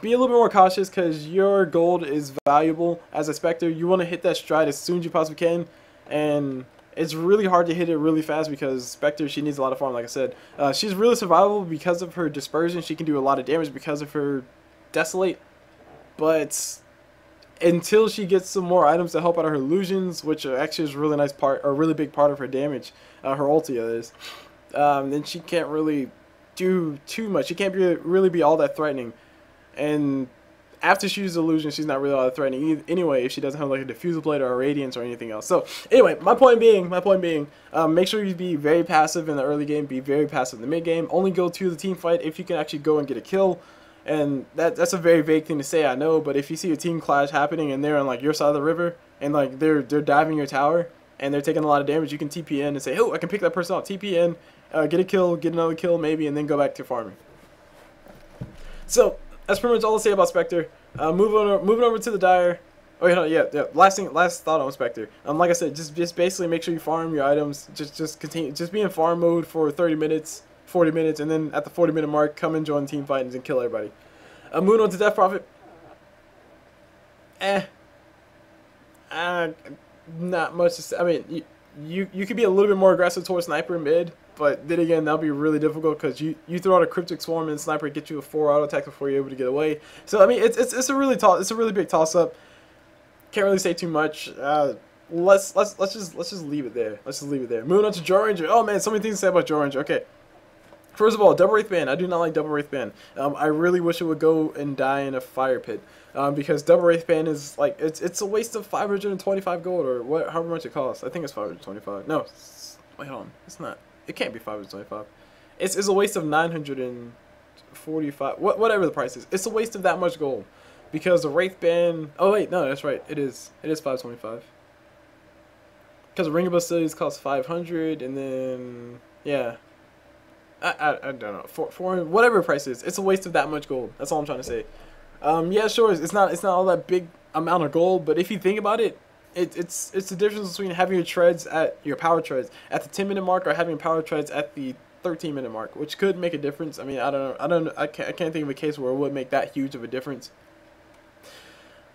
be a little bit more cautious because your gold is valuable as a Spectre. You want to hit that stride as soon as you possibly can, and it's really hard to hit it really fast because Spectre, she needs a lot of farm, like I said. Uh, she's really survivable because of her dispersion. She can do a lot of damage because of her Desolate. But until she gets some more items to help out her illusions, which actually is a really nice part, or a really big part of her damage, uh, her ulti is, um, then she can't really do too much. She can't be, really be all that threatening. And after she uses illusion, she's not really all that threatening anyway if she doesn't have like a diffusal blade or a radiance or anything else. So anyway, my point being, my point being, um, make sure you be very passive in the early game, be very passive in the mid game. Only go to the team fight if you can actually go and get a kill. And that that's a very vague thing to say, I know, but if you see a team clash happening and they're on like your side of the river and like they're they're diving your tower and they're taking a lot of damage, you can TP in and say, oh, I can pick that person out, TP in, uh, get a kill, get another kill maybe, and then go back to farming. So that's pretty much all I'll say about Spectre. Uh, moving over, moving over to the Dire. Oh yeah, yeah, yeah. Last thing, last thought on Spectre. Um, like I said, just just basically make sure you farm your items. Just just continue, just be in farm mode for 30 minutes. 40 minutes, and then at the 40 minute mark, come and join team fight and kill everybody. On to Death Prophet. Eh. Uh, not much to say. I mean, you, you, you could be a little bit more aggressive towards Sniper mid, but then again, that'll be really difficult because you, you throw out a Cryptic Swarm and Sniper gets you a 4 auto attack before you're able to get away. So, I mean, it's, it's, it's a really tall, it's a really big toss-up. Can't really say too much. Uh, let's let's let's just let's just leave it there. Let's just leave it there. Moving on to Drow Ranger. Oh man, so many things to say about Drow Ranger. Okay. First of all, Double Wraith Band. I do not like Double Wraith Band. Um, I really wish it would go and die in a fire pit. Um, because Double Wraith Band is like it's it's a waste of 525 gold or what however much it costs. I think it's 525. No, wait on. It's not. It can't be 525. It's it's a waste of 945. What whatever the price is. It's a waste of that much gold. Because the Wraith Band. Oh wait, no, that's right. It is. It is 525. Because a Ring of Basilius costs 500 and then yeah, I, I, I don't know for for whatever price is, it's a waste of that much gold. That's all I'm trying to say. Um, yeah, sure, it's not it's not all that big amount of gold, but if you think about it, it it's it's the difference between having your treads at your power treads at the 10 minute mark or having power treads at the 13 minute mark, which could make a difference. I mean, I don't know, I don't I can't I can't think of a case where it would make that huge of a difference.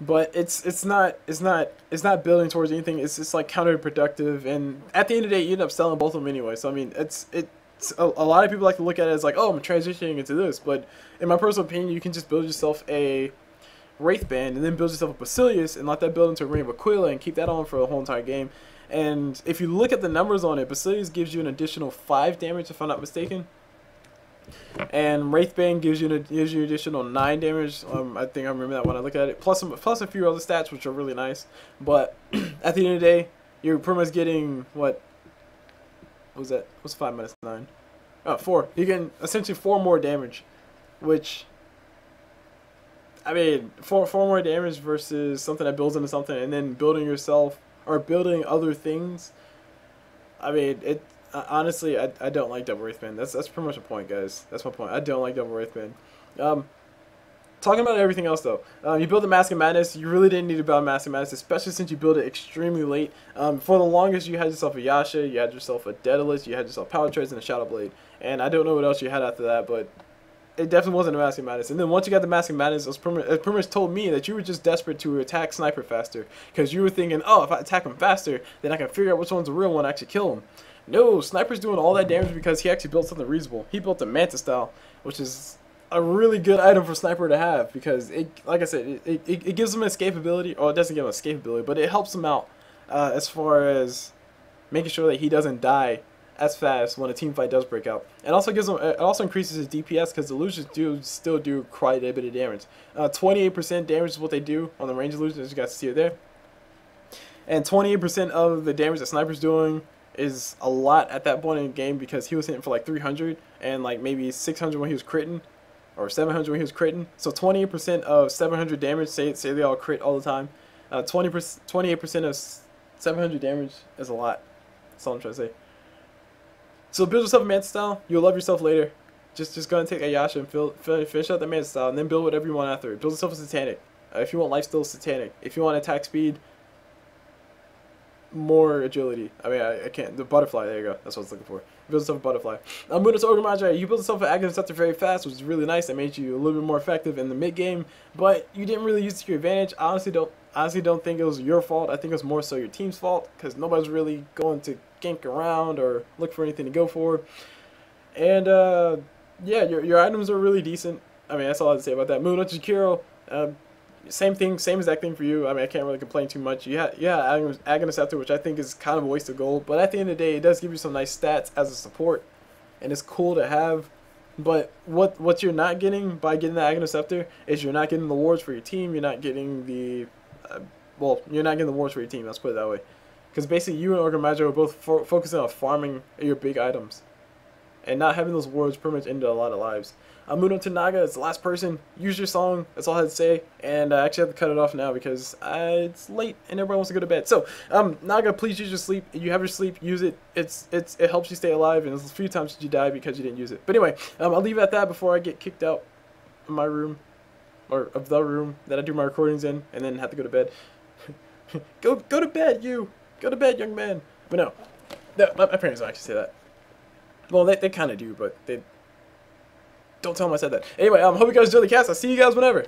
But it's it's not it's not it's not building towards anything. It's just like counterproductive, and at the end of the day, you end up selling both of them anyway. So I mean, it's it a, a, lot of people like to look at it as like, oh, I'm transitioning into this. But in my personal opinion, you can just build yourself a Wraith Band and then build yourself a Basilius and let that build into a Ring of Aquila and keep that on for the whole entire game. And if you look at the numbers on it, Basilius gives you an additional 5 damage if I'm not mistaken. And Wraith Band gives you an gives you additional 9 damage. Um, I think I remember that when I look at it. Plus, some, plus a few other stats which are really nice. But at the end of the day, you're pretty much getting, what, was that? What's 5 minus 9? Oh, 4. You can essentially 4 more damage. Which, I mean, 4, four more damage versus something that builds into something and then building yourself or building other things. I mean, it honestly, I, I don't like Double Wraithband. That's that's pretty much a point, guys. That's my point. I don't like Double Wraithband. Um, Talking about everything else though, um, you build a Mask of Madness. You really didn't need to build a Mask of Madness, especially since you built it extremely late. Um, for the longest, you had yourself a Yasha, you had yourself a Daedalus, you had yourself Power Treads, and a Shadow Blade. And I don't know what else you had after that, but it definitely wasn't a Mask of Madness. And then once you got the Mask of Madness, it pretty much told me that you were just desperate to attack Sniper faster. Because you were thinking, oh, if I attack him faster, then I can figure out which one's the real one and actually kill him. No, Sniper's doing all that damage because he actually built something reasonable. He built a Manta style, which is a really good item for Sniper to have because it, like I said, it, it, it gives him escapability. Or it doesn't give him escapability, but it helps him out uh, as far as making sure that he doesn't die as fast when a team fight does break out. And also gives him, it also increases his DPS because illusions do still do quite a bit of damage. 28% uh, damage is what they do on the range illusions, as you guys see it there. And 28% of the damage that Sniper's doing is a lot at that point in the game because he was hitting for like 300 and like maybe 600 when he was critting or 700 when he was critting. So 28% of 700 damage, say say they all crit all the time. Uh, 20 28% of 700 damage is a lot. That's all I'm trying to say. So build yourself a Manta style. You'll love yourself later. Just just go and take a Yasha and fill, finish out the Manta style, and then build whatever you want after it. Build yourself a Satanic. Uh, if you want lifesteal, Satanic. If you want attack speed, more agility. I mean, I, I, can't. The butterfly. There you go. That's what I was looking for. build yourself a butterfly. Going to Magi. You build yourself an active interceptor very fast, which is really nice. That made you a little bit more effective in the mid game, but you didn't really use it to your advantage. I honestly don't. Honestly, don't think it was your fault. I think it was more so your team's fault because nobody's really going to gank around or look for anything to go for. And uh, yeah, your your items are really decent. I mean, that's all I have to say about that. Moon Jakiro, uh, same thing, same exact thing for you. I mean, I can't really complain too much. You yeah, Aghanim which I think is kind of a waste of gold. But at the end of the day, it does give you some nice stats as a support, and it's cool to have. But what what you're not getting by getting the Aghanim is you're not getting the wards for your team. You're not getting the, uh, well, you're not getting the wards for your team. Let's put it that way. Because basically, you and Ogre Magi are both fo focusing on farming your big items, and not having those wards pretty much ended a lot of lives. Amuno Tanaga is the last person. Use your song. That's all I had to say. And I actually have to cut it off now because uh, it's late and everyone wants to go to bed. So, um, Naga, please use your sleep. You have your sleep, use it. It's it's it helps you stay alive. And there's a few times that you die because you didn't use it. But anyway, um, I'll leave it at that before I get kicked out of my room or of the room that I do my recordings in, and then have to go to bed. go go to bed, you. Go to bed, young man. But no, no my, my parents don't actually say that. Well, they, they kind of do, but they don't tell him I said that. Anyway, um, hope you guys enjoy the cast. I'll see you guys whenever.